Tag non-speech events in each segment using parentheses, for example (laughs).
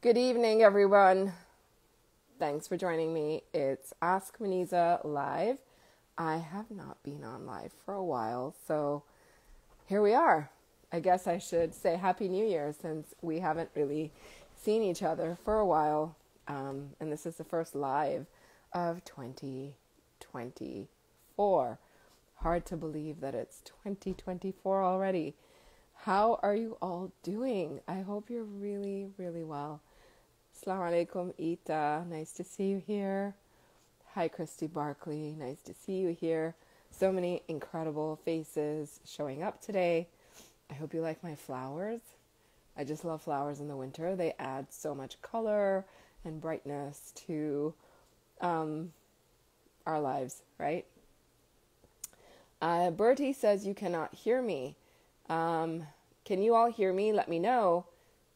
Good evening, everyone. Thanks for joining me. It's Ask Muneeza Live. I have not been on live for a while, so here we are. I guess I should say Happy New Year since we haven't really seen each other for a while. Um, and this is the first live of 2024. Hard to believe that it's 2024 already. How are you all doing? I hope you're really, really well. Assalamu alaikum, Ita. Nice to see you here. Hi, Christy Barkley. Nice to see you here. So many incredible faces showing up today. I hope you like my flowers. I just love flowers in the winter. They add so much color and brightness to um, our lives, right? Uh, Bertie says you cannot hear me. Um, can you all hear me? Let me know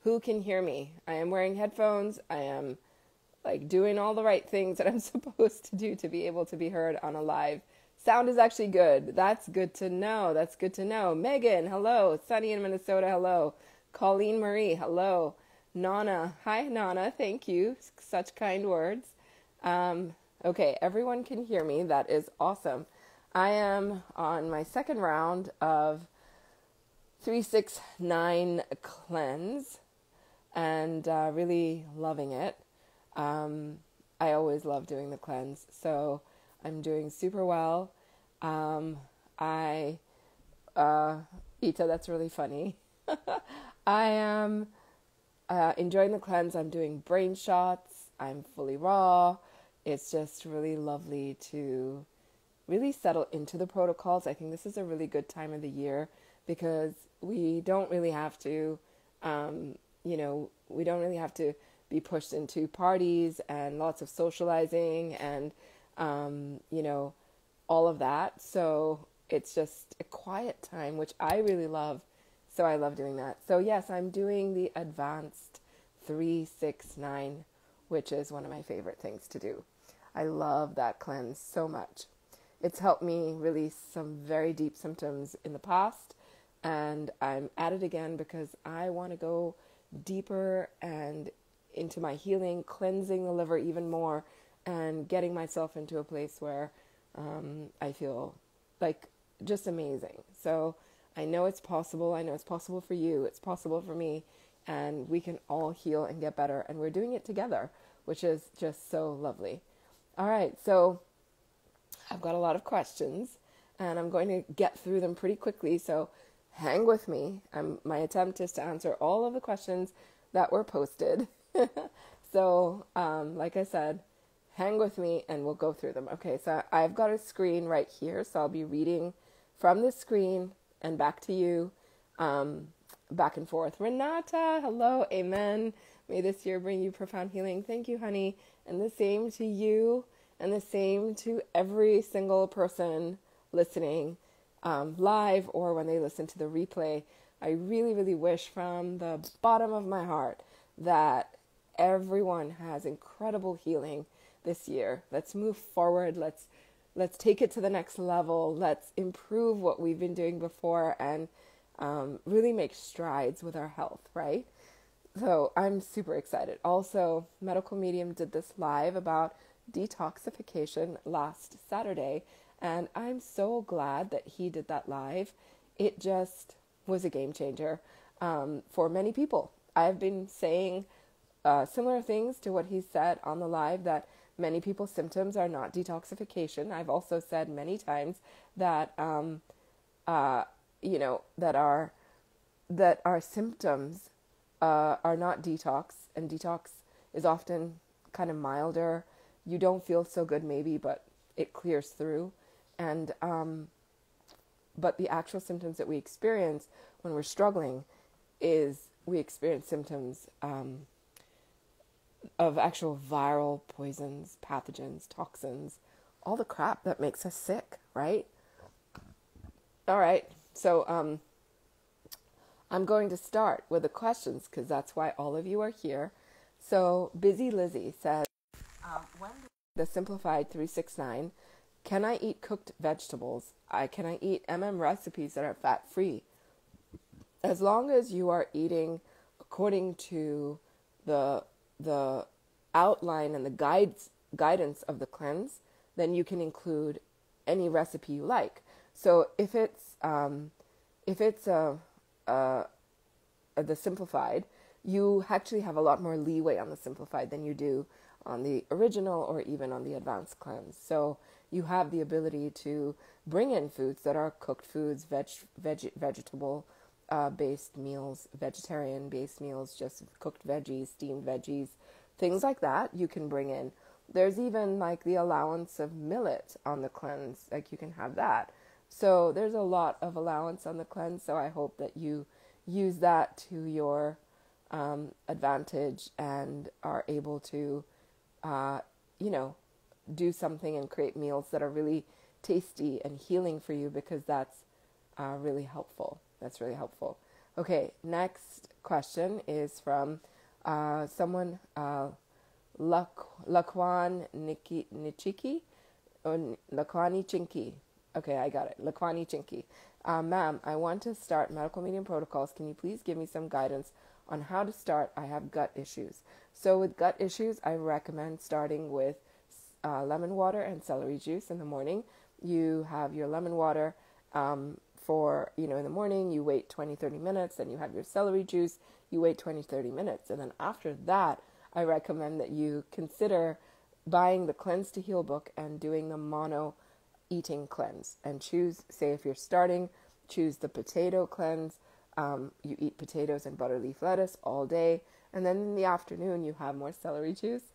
who can hear me. I am wearing headphones. I am like doing all the right things that I'm (laughs) supposed to do to be able to be heard on a live. Sound is actually good. That's good to know. That's good to know. Megan, hello. Sunny in Minnesota, hello. Colleen Marie, hello. Nana, hi Nana, thank you. Such kind words. Um, okay, everyone can hear me. That is awesome. I am on my second round of 369 cleanse and uh, really loving it. Um, I always love doing the cleanse, so I'm doing super well. Um, I, uh, Ita, that's really funny. (laughs) I am uh, enjoying the cleanse. I'm doing brain shots. I'm fully raw. It's just really lovely to really settle into the protocols. I think this is a really good time of the year because we don't really have to um, you know, we don't really have to be pushed into parties and lots of socializing and, um, you know, all of that. So it's just a quiet time, which I really love. So I love doing that. So, yes, I'm doing the advanced 369, which is one of my favorite things to do. I love that cleanse so much. It's helped me release some very deep symptoms in the past, and I'm at it again because I want to go deeper and into my healing, cleansing the liver even more, and getting myself into a place where um, I feel like just amazing. So I know it's possible. I know it's possible for you. It's possible for me. And we can all heal and get better. And we're doing it together, which is just so lovely. All right. So I've got a lot of questions and I'm going to get through them pretty quickly. So hang with me. I'm, my attempt is to answer all of the questions that were posted. (laughs) so, um, like I said, hang with me and we'll go through them. Okay, so I've got a screen right here, so I'll be reading from the screen and back to you, um, back and forth. Renata, hello, amen. May this year bring you profound healing. Thank you, honey. And the same to you, and the same to every single person listening um, live or when they listen to the replay. I really, really wish from the bottom of my heart that everyone has incredible healing this year. Let's move forward. Let's let's take it to the next level. Let's improve what we've been doing before and um, really make strides with our health. Right. So I'm super excited. Also, Medical Medium did this live about detoxification last Saturday, and I'm so glad that he did that live. It just was a game changer um, for many people. I've been saying uh, similar things to what he said on the live that many people's symptoms are not detoxification. I've also said many times that, um, uh, you know, that our that our symptoms uh, are not detox, and detox is often kind of milder. You don't feel so good, maybe, but it clears through and um, but the actual symptoms that we experience when we're struggling is we experience symptoms um, of actual viral poisons, pathogens, toxins, all the crap that makes us sick, right? All right, so um, I'm going to start with the questions because that's why all of you are here. So, Busy Lizzie says, um, when the simplified 369 can I eat cooked vegetables? I can I eat MM recipes that are fat free? As long as you are eating according to the the outline and the guides guidance of the cleanse, then you can include any recipe you like. So if it's um, if it's a, a, a, the simplified, you actually have a lot more leeway on the simplified than you do on the original or even on the advanced cleanse. So you have the ability to bring in foods that are cooked foods, veg, veg vegetable uh, based meals, vegetarian based meals, just cooked veggies, steamed veggies, things like that. You can bring in there's even like the allowance of millet on the cleanse, like you can have that. So there's a lot of allowance on the cleanse. So I hope that you use that to your um, advantage and are able to, uh, you know, do something and create meals that are really tasty and healing for you because that's uh, really helpful. That's really helpful. Okay, next question is from uh, someone. Uh, Laquan Nichiki or Laquani Chinky. Okay, I got it. Laquani Chinky. Uh, ma'am, I want to start medical medium protocols. Can you please give me some guidance on how to start? I have gut issues. So, with gut issues, I recommend starting with uh, lemon water and celery juice in the morning. You have your lemon water um, for, you know, in the morning, you wait 20, 30 minutes, then you have your celery juice, you wait 20, 30 minutes. And then after that, I recommend that you consider buying the Cleanse to Heal book and doing the mono eating cleanse and choose, say, if you're starting, choose the potato cleanse. Um, you eat potatoes and butter leaf lettuce all day, and then in the afternoon, you have more celery juice,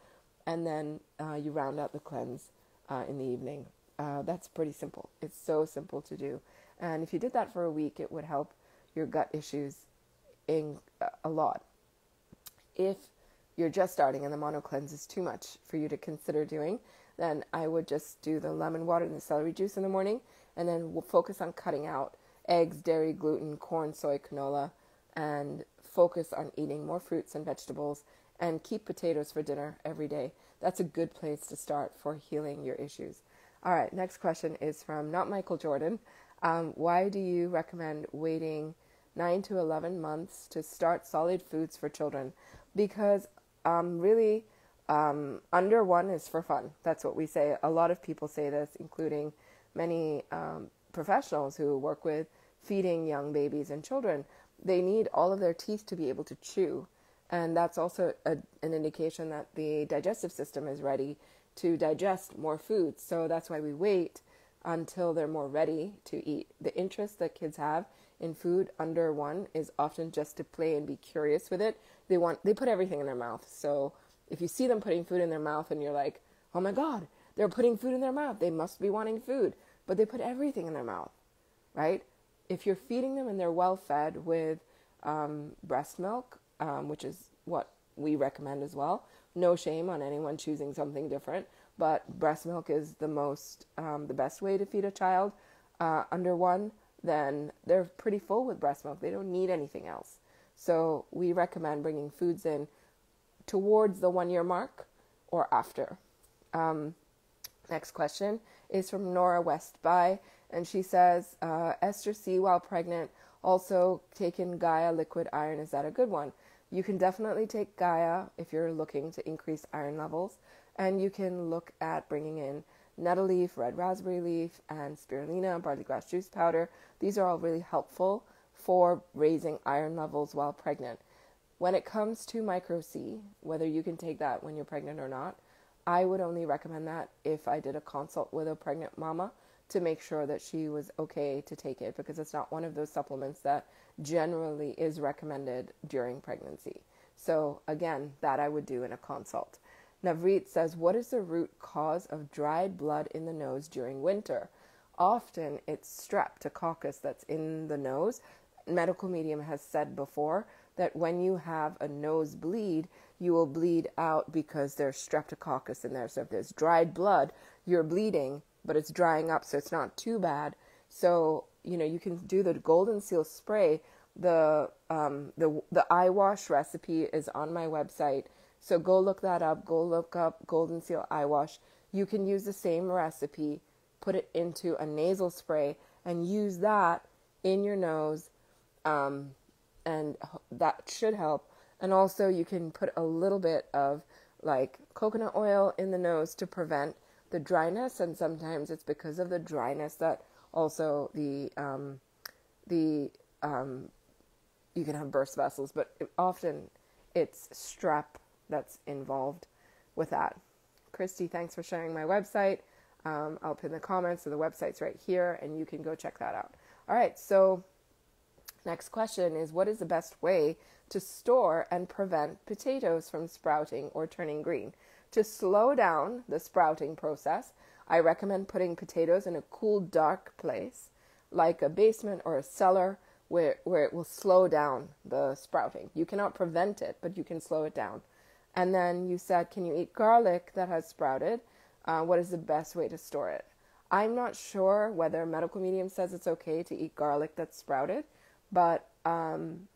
and then uh, you round out the cleanse uh, in the evening. Uh, that's pretty simple. It's so simple to do. And if you did that for a week, it would help your gut issues in uh, a lot. If you're just starting and the mono cleanse is too much for you to consider doing, then I would just do the lemon water and the celery juice in the morning and then we'll focus on cutting out eggs, dairy, gluten, corn, soy, canola, and focus on eating more fruits and vegetables and keep potatoes for dinner every day. That's a good place to start for healing your issues. All right, next question is from not Michael Jordan. Um, why do you recommend waiting 9 to 11 months to start solid foods for children? Because um, really, um, under one is for fun. That's what we say. A lot of people say this, including many um, professionals who work with feeding young babies and children. They need all of their teeth to be able to chew. And that's also a, an indication that the digestive system is ready to digest more food. So that's why we wait until they're more ready to eat. The interest that kids have in food under one is often just to play and be curious with it they want they put everything in their mouth. So if you see them putting food in their mouth and you're like, "Oh my god, they're putting food in their mouth. They must be wanting food." But they put everything in their mouth. Right? If you're feeding them and they're well fed with um, breast milk, um, which is what we recommend as well. No shame on anyone choosing something different, but breast milk is the most, um, the best way to feed a child uh, under one. Then they're pretty full with breast milk. They don't need anything else. So we recommend bringing foods in towards the one year mark or after. Um, next question is from Nora Westby, and she says uh, Ester-C. while pregnant also taken Gaia liquid iron. Is that a good one? You can definitely take Gaia if you're looking to increase iron levels, and you can look at bringing in nettle leaf, red raspberry leaf, and spirulina, barley grass juice powder. These are all really helpful for raising iron levels while pregnant. When it comes to micro C, whether you can take that when you're pregnant or not, I would only recommend that if I did a consult with a pregnant mama to make sure that she was okay to take it because it's not one of those supplements that generally is recommended during pregnancy. So, again, that I would do in a consult. Navreet says, What is the root cause of dried blood in the nose during winter? Often it's streptococcus that's in the nose medical medium has said before that when you have a nose bleed, you will bleed out because there's streptococcus in there. So if there's dried blood, you're bleeding, but it's drying up, so it's not too bad. So you know you can do the golden seal spray. The um, the the eye wash recipe is on my website, so go look that up. Go look up golden seal eye wash. You can use the same recipe, put it into a nasal spray, and use that in your nose um, and that should help And also, you can put a little bit of like coconut oil in the nose to prevent the dryness. And sometimes it's because of the dryness that also the um, the um, you can have burst vessels, but often it's strep that's involved with that. Christy, thanks for sharing my website. Um, I'll pin the comments, so the website's right here, and you can go check that out. All right, so next question is what is the best way to store and prevent potatoes from sprouting or turning green? To slow down the sprouting process, I recommend putting potatoes in a cool, dark place, like a basement or a cellar, where, where it will slow down the sprouting. You cannot prevent it, but you can slow it down. And then you said, Can you eat garlic that has sprouted? Uh, what is the best way to store it? I'm not sure whether medical medium says it's okay to eat garlic that's sprouted, but um,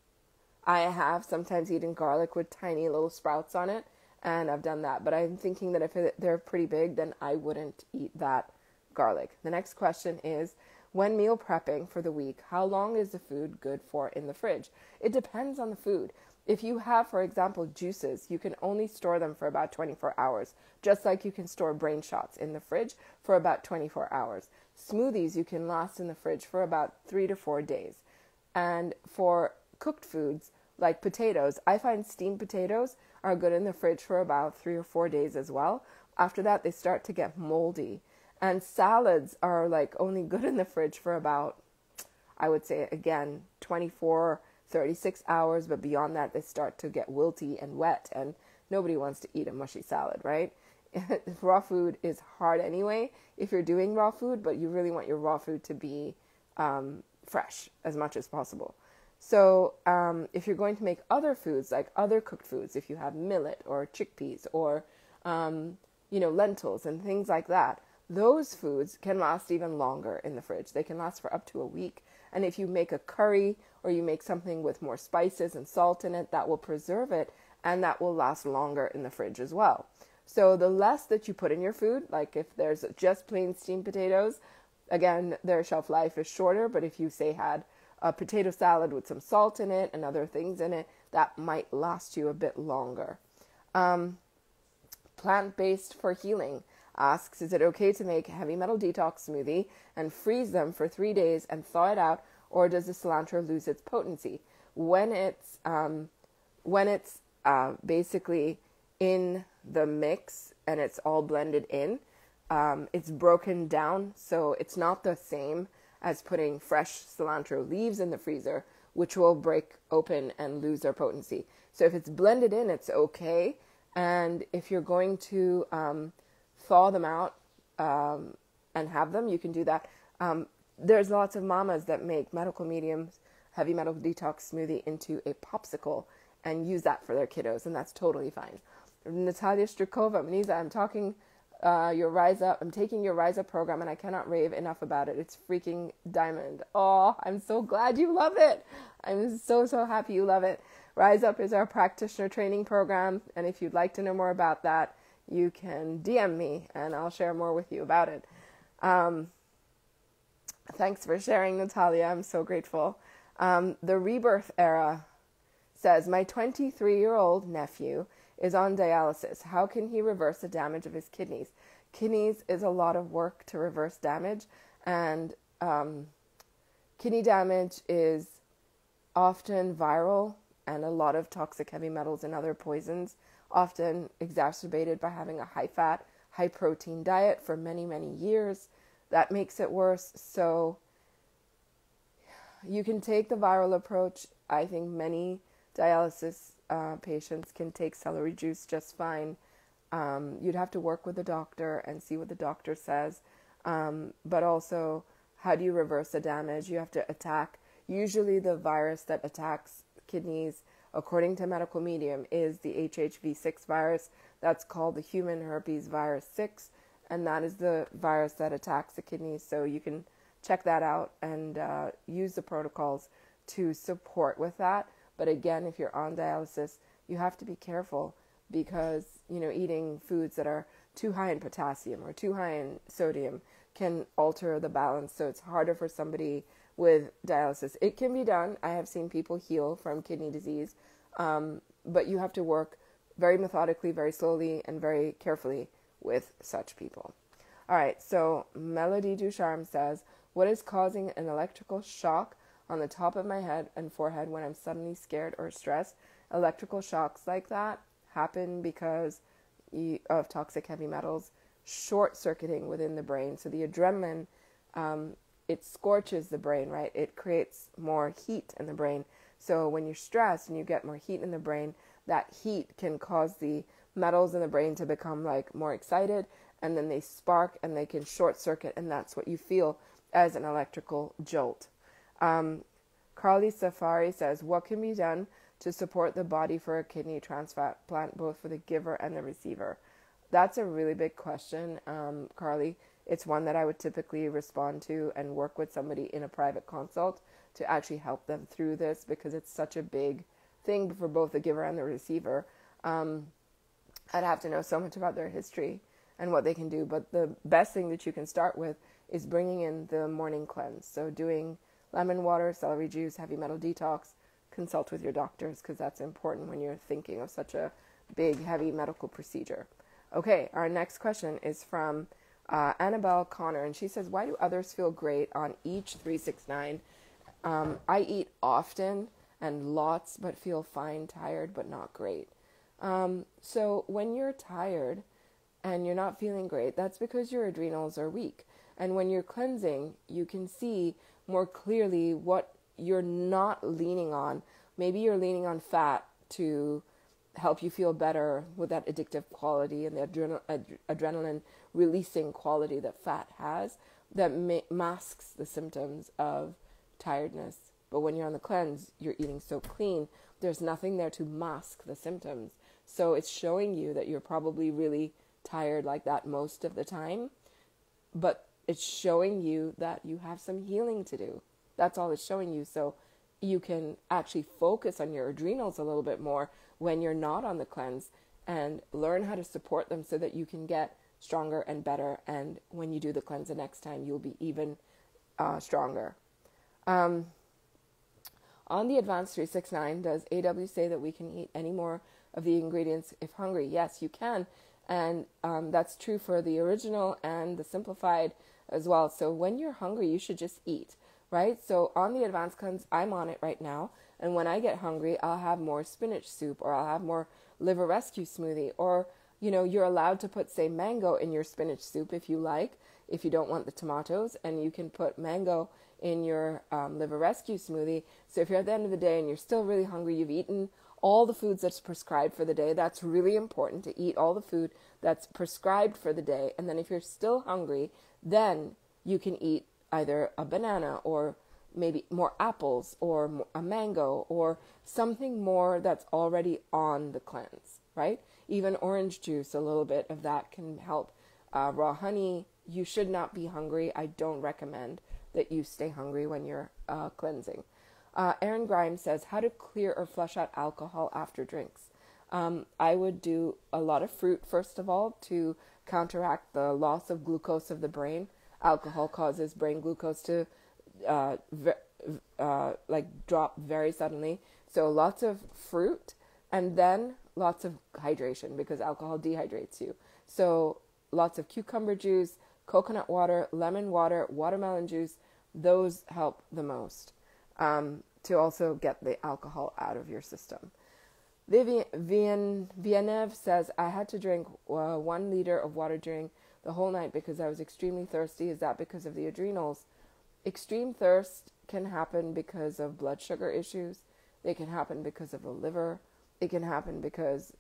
I have sometimes eaten garlic with tiny little sprouts on it, and I've done that. But I'm thinking that if they're pretty big, then I wouldn't eat that garlic. The next question is when meal prepping for the week, how long is the food good for in the fridge? It depends on the food. If you have, for example, juices, you can only store them for about 24 hours, just like you can store brain shots in the fridge for about 24 hours. Smoothies you can last in the fridge for about three to four days. And for cooked foods like potatoes, I find steamed potatoes are good in the fridge for about three or four days as well. After that, they start to get moldy. And salads are like only good in the fridge for about, I would say, again, 24 36 hours, but beyond that, they start to get wilty and wet, and nobody wants to eat a mushy salad, right? (laughs) raw food is hard anyway if you're doing raw food, but you really want your raw food to be um, fresh as much as possible. So, um, if you're going to make other foods, like other cooked foods, if you have millet or chickpeas or, um, you know, lentils and things like that, those foods can last even longer in the fridge. They can last for up to a week. And if you make a curry or you make something with more spices and salt in it, that will preserve it and that will last longer in the fridge as well. So the less that you put in your food, like if there's just plain steamed potatoes, again, their shelf life is shorter, but if you say had a potato salad with some salt in it and other things in it, that might last you a bit longer. Um, Plant based for healing asks Is it okay to make heavy metal detox smoothie and freeze them for three days and thaw it out or does the cilantro lose its potency when it's um, when it's uh, basically in the mix and it's all blended in? Um, it's broken down, so it's not the same as putting fresh cilantro leaves in the freezer, which will break open and lose their potency. So if it's blended in, it's okay. And if you're going to um, thaw them out um, and have them, you can do that. Um, there's lots of mamas that make medical mediums heavy metal detox smoothie into a popsicle and use that for their kiddos, and that's totally fine. Natalia Strikova, Muneeza, I'm talking uh, your Rise Up. I'm taking your Rise Up program, and I cannot rave enough about it. It's freaking diamond. Oh, I'm so glad you love it. I'm so, so happy you love it. Rise Up is our practitioner training program, and if you'd like to know more about that, you can DM me, and I'll share more with you about it. Um, Thanks for sharing, Natalia. I'm so grateful. Um, the rebirth era says My 23 year old nephew is on dialysis. How can he reverse the damage of his kidneys? Kidneys is a lot of work to reverse damage, and um, kidney damage is often viral and a lot of toxic heavy metals and other poisons, often exacerbated by having a high fat, high protein diet for many, many years that makes it worse. So you can take the viral approach. I think many dialysis uh, patients can take celery juice just fine. Um, you'd have to work with the doctor and see what the doctor says. Um, but also, how do you reverse the damage? You have to attack. Usually, the virus that attacks kidneys, according to medical medium, is the HHV6 virus. That's called the human herpes virus 6 and that is the virus that attacks the kidneys. So you can check that out and uh, use the protocols to support with that. But again, if you're on dialysis, you have to be careful because you know eating foods that are too high in potassium or too high in sodium can alter the balance. So it's harder for somebody with dialysis. It can be done. I have seen people heal from kidney disease, um, but you have to work very methodically, very slowly, and very carefully with such people. All right, so Melody Ducharme says, What is causing an electrical shock on the top of my head and forehead when I'm suddenly scared or stressed? Electrical shocks like that happen because of toxic heavy metals short circuiting within the brain. So the adrenaline, um, it scorches the brain, right? It creates more heat in the brain. So when you're stressed and you get more heat in the brain, that heat can cause the metals in the brain to become like more excited and then they spark and they can short circuit and that's what you feel as an electrical jolt. Um, Carly Safari says, What can be done to support the body for a kidney transplant, both for the giver and the receiver? That's a really big question, um, Carly. It's one that I would typically respond to and work with somebody in a private consult to actually help them through this because it's such a big thing for both the giver and the receiver. Um, I'd have to know so much about their history and what they can do, but the best thing that you can start with is bringing in the morning cleanse. So, doing lemon water, celery juice, heavy metal detox, consult with your doctors because that's important when you're thinking of such a big, heavy medical procedure. Okay, our next question is from uh, Annabelle Connor, and she says, Why do others feel great on each 369? Um, I eat often and lots, but feel fine, tired, but not great. Um, so when you're tired and you're not feeling great, that's because your adrenals are weak. And when you're cleansing, you can see more clearly what you're not leaning on. Maybe you're leaning on fat to help you feel better with that addictive quality and the adrenal, ad- adrenaline releasing quality that fat has that ma- masks the symptoms of tiredness. But when you're on the cleanse, you're eating so clean, there's nothing there to mask the symptoms. So it's showing you that you're probably really tired like that most of the time, but it's showing you that you have some healing to do. That's all it's showing you. So you can actually focus on your adrenals a little bit more when you're not on the cleanse and learn how to support them so that you can get stronger and better. And when you do the cleanse the next time, you'll be even uh, stronger. Um, on the Advanced 369, does AW say that we can eat any more of the ingredients if hungry? Yes, you can. And um, that's true for the original and the simplified as well. So when you're hungry, you should just eat, right? So on the Advanced Cleanse, I'm on it right now. And when I get hungry, I'll have more spinach soup or I'll have more liver rescue smoothie. Or, you know, you're allowed to put, say, mango in your spinach soup if you like, if you don't want the tomatoes. And you can put mango in your um, liver rescue smoothie. So if you're at the end of the day and you're still really hungry, you've eaten all the foods that's prescribed for the day. That's really important to eat all the food that's prescribed for the day. And then if you're still hungry, then you can eat either a banana or maybe more apples or a mango or something more that's already on the cleanse, right? Even orange juice, a little bit of that can help. Uh, raw honey, you should not be hungry. I don't recommend that you stay hungry when you're uh, cleansing. Uh, Aaron Grimes says, How to clear or flush out alcohol after drinks. Um, I would do a lot of fruit, first of all, to counteract the loss of glucose of the brain. Alcohol causes brain glucose to uh, uh, like drop very suddenly. So lots of fruit and then lots of hydration because alcohol dehydrates you. So lots of cucumber juice, coconut water, lemon water, watermelon juice. Those help the most um, to also get the alcohol out of your system. Vivian Villeneuve says, I had to drink uh, one liter of water during the whole night because I was extremely thirsty. Is that because of the adrenals? Extreme thirst can happen because of blood sugar issues. It can happen because of the liver. It can happen because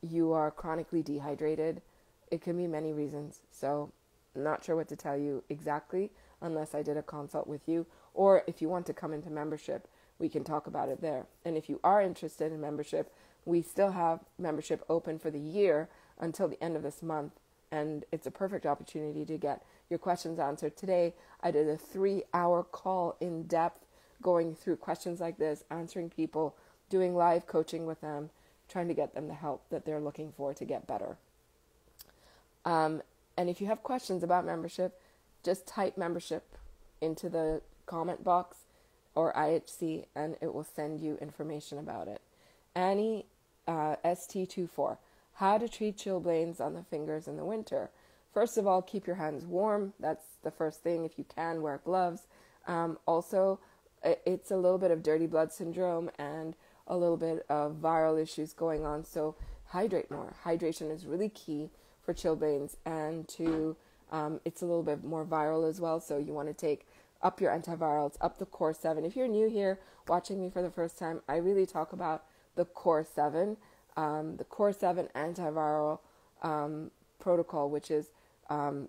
you are chronically dehydrated. It can be many reasons. So, not sure what to tell you exactly unless I did a consult with you. Or if you want to come into membership, we can talk about it there. And if you are interested in membership, we still have membership open for the year until the end of this month. And it's a perfect opportunity to get your questions answered. Today, I did a three hour call in depth going through questions like this, answering people, doing live coaching with them, trying to get them the help that they're looking for to get better. Um, and if you have questions about membership, just type membership into the comment box or IHC and it will send you information about it. Annie uh, ST24 How to treat chilblains on the fingers in the winter. First of all, keep your hands warm. That's the first thing. If you can, wear gloves. Um, also, it's a little bit of dirty blood syndrome and a little bit of viral issues going on. So, hydrate more. Hydration is really key for chilblains, and to um, it's a little bit more viral as well. So, you want to take up your antivirals, up the core seven. If you're new here watching me for the first time, I really talk about the core seven, um, the core seven antiviral um, protocol, which is um,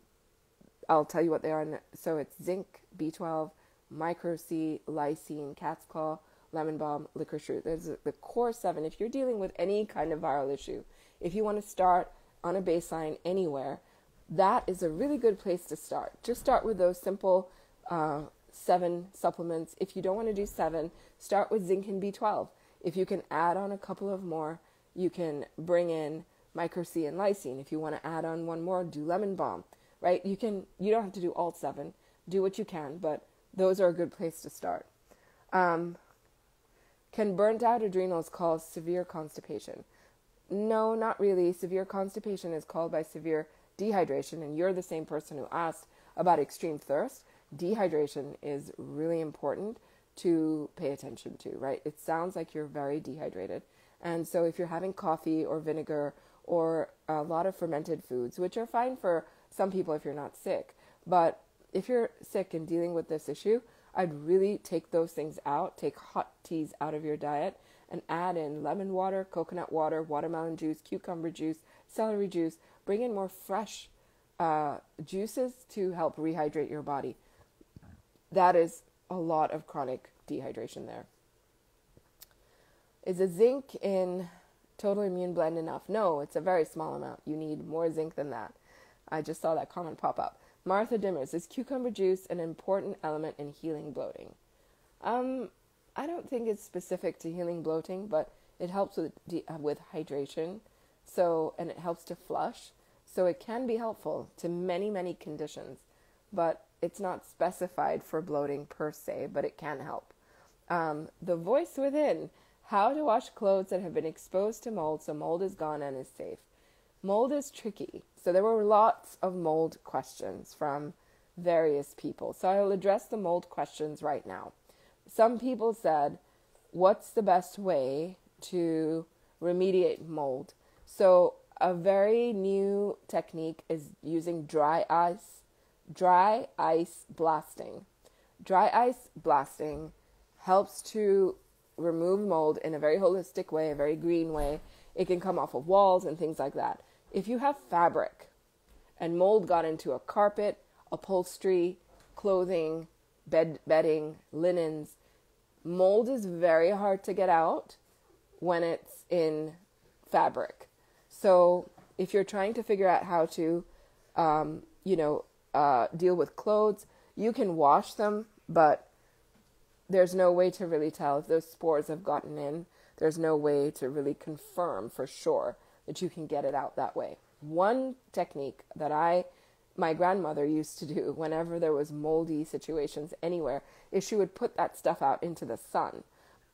I'll tell you what they are. So it's zinc, B12, micro C, lysine, cat's claw, lemon balm, licorice root. There's the core seven. If you're dealing with any kind of viral issue, if you want to start on a baseline anywhere, that is a really good place to start. Just start with those simple uh, seven supplements. If you don't want to do seven, start with zinc and B12. If you can add on a couple of more, you can bring in micro C and lysine. If you want to add on one more, do lemon balm. Right? You can. You don't have to do all seven. Do what you can, but those are a good place to start. Um, can burnt out adrenals cause severe constipation? No, not really. Severe constipation is called by severe dehydration, and you're the same person who asked about extreme thirst. Dehydration is really important to pay attention to, right? It sounds like you're very dehydrated. And so if you're having coffee or vinegar or a lot of fermented foods, which are fine for some people if you're not sick, but if you're sick and dealing with this issue, I'd really take those things out, take hot teas out of your diet, and add in lemon water, coconut water, watermelon juice, cucumber juice, celery juice. Bring in more fresh uh, juices to help rehydrate your body. That is a lot of chronic dehydration there. Is a zinc in total immune blend enough? No, it's a very small amount. You need more zinc than that. I just saw that comment pop up. Martha Dimmers, is cucumber juice an important element in healing bloating? Um, I don't think it's specific to healing bloating, but it helps with de- uh, with hydration. So, and it helps to flush. So it can be helpful to many, many conditions, but it's not specified for bloating per se, but it can help. Um, the voice within, how to wash clothes that have been exposed to mold so mold is gone and is safe. Mold is tricky. So there were lots of mold questions from various people. So I'll address the mold questions right now. Some people said, What's the best way to remediate mold? So a very new technique is using dry ice, dry ice blasting. Dry ice blasting helps to remove mold in a very holistic way, a very green way. It can come off of walls and things like that. If you have fabric and mold got into a carpet, upholstery, clothing, bed bedding, linens, mold is very hard to get out when it's in fabric. So if you're trying to figure out how to, um, you know, uh, deal with clothes, you can wash them, but there's no way to really tell if those spores have gotten in. There's no way to really confirm for sure that you can get it out that way. One technique that I my grandmother used to do (laughs) whenever there was moldy situations anywhere is she would put that stuff out into the sun.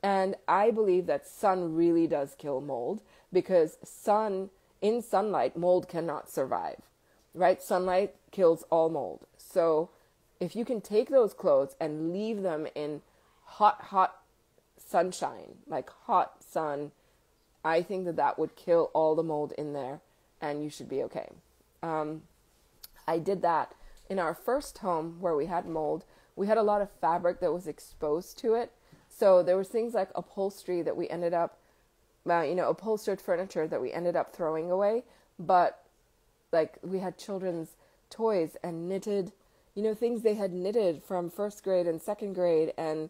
And I believe that sun really does kill mold because sun in sunlight mold cannot survive. Right? Sunlight kills all mold. So if you can take those clothes and leave them in hot, hot sunshine, like hot sun, I think that that would kill all the mold in there and you should be okay. Um, I did that in our first home where we had mold. We had a lot of fabric that was exposed to it. So there was things like upholstery that we ended up, uh, you know, upholstered furniture that we ended up throwing away. But like we had children's toys and knitted, you know, things they had knitted from first grade and second grade and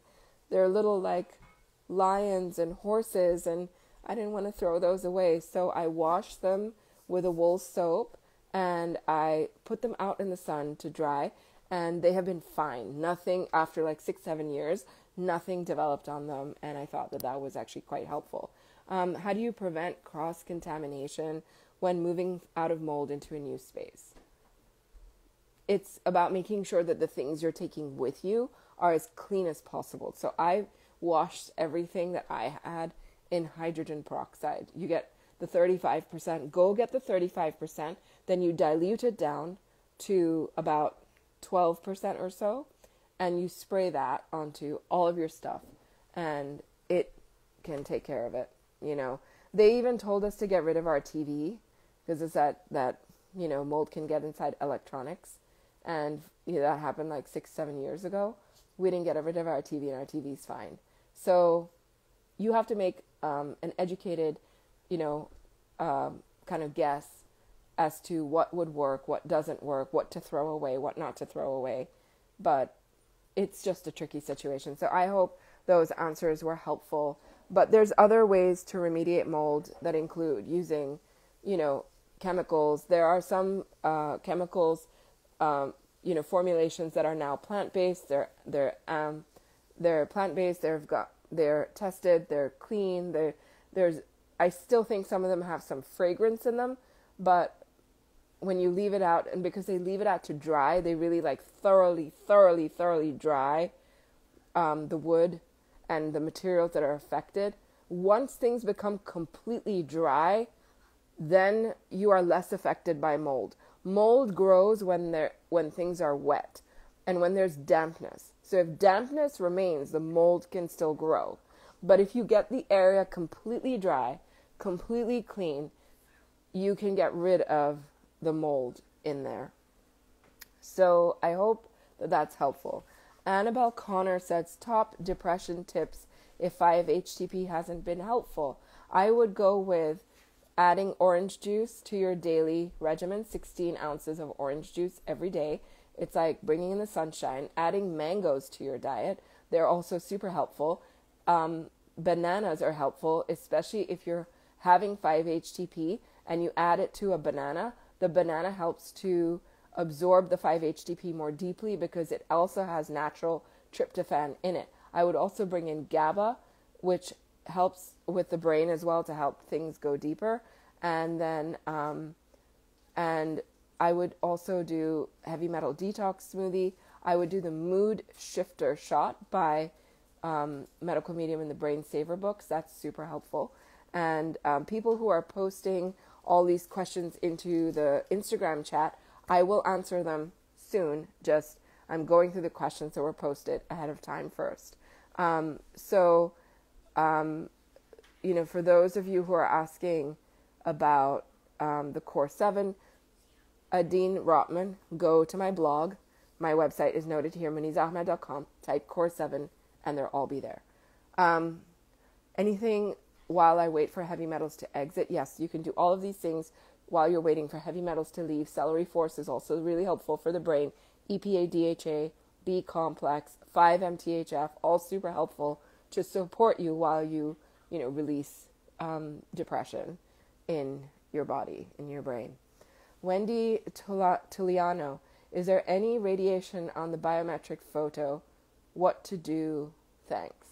their little like lions and horses and I didn't want to throw those away. So I washed them with a wool soap and I put them out in the sun to dry and they have been fine. Nothing after like six, seven years, nothing developed on them. And I thought that that was actually quite helpful. Um, how do you prevent cross contamination when moving out of mold into a new space? It's about making sure that the things you're taking with you are as clean as possible. So I washed everything that I had in hydrogen peroxide. You get the 35%. Go get the 35%, then you dilute it down to about 12% or so, and you spray that onto all of your stuff, and it can take care of it. You know, they even told us to get rid of our TV because it's that that you know mold can get inside electronics, and you know, that happened like six seven years ago. We didn't get rid of our TV, and our TV's fine. So you have to make um, an educated, you know, um, kind of guess as to what would work, what doesn't work, what to throw away, what not to throw away. But it's just a tricky situation. So I hope those answers were helpful. But there's other ways to remediate mold that include using, you know, chemicals. There are some uh, chemicals, um, you know, formulations that are now plant based. They're they're um, they're plant based. They've got they're tested. They're clean. They there's I still think some of them have some fragrance in them, but when you leave it out and because they leave it out to dry, they really like thoroughly, thoroughly, thoroughly dry um, the wood and the materials that are affected. Once things become completely dry, then you are less affected by mold. Mold grows when there when things are wet and when there's dampness. So if dampness remains, the mold can still grow. But if you get the area completely dry, completely clean, you can get rid of the mold in there. So I hope that that's helpful. Annabelle Connor says top depression tips if 5-HTP hasn't been helpful. I would go with adding orange juice to your daily regimen, 16 ounces of orange juice every day. It's like bringing in the sunshine. Adding mangoes to your diet, they're also super helpful. Um, bananas are helpful, especially if you're having 5-HTP and you add it to a banana the banana helps to absorb the 5-HTP more deeply because it also has natural tryptophan in it. I would also bring in GABA, which helps with the brain as well to help things go deeper. And then, um, and I would also do heavy metal detox smoothie. I would do the mood shifter shot by um, Medical Medium in the Brain Saver books. That's super helpful. And um, people who are posting all these questions into the Instagram chat. I will answer them soon. Just I'm going through the questions that were posted ahead of time first. Um, so, um, you know, for those of you who are asking about um, the Core 7, Adine Rotman, go to my blog. My website is noted here, manizahmed.com. Type Core 7, and they'll all be there. Um, anything while I wait for heavy metals to exit. Yes, you can do all of these things while you're waiting for heavy metals to leave. Celery force is also really helpful for the brain. EPA, DHA, B complex, 5-MTHF, all super helpful to support you while you, you know, release um, depression in your body, in your brain. Wendy Tuliano, is there any radiation on the biometric photo? What to do? Thanks.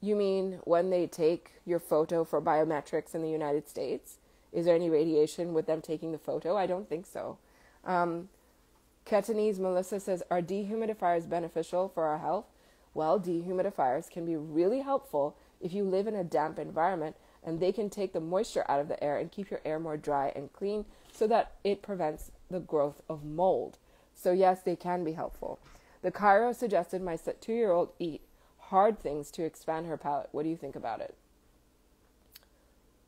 You mean when they take your photo for biometrics in the United States? Is there any radiation with them taking the photo? I don't think so. Um, Ketanese Melissa says, Are dehumidifiers beneficial for our health? Well, dehumidifiers can be really helpful if you live in a damp environment and they can take the moisture out of the air and keep your air more dry and clean so that it prevents the growth of mold. So, yes, they can be helpful. The Cairo suggested my two year old eat hard things to expand her palate. What do you think about it?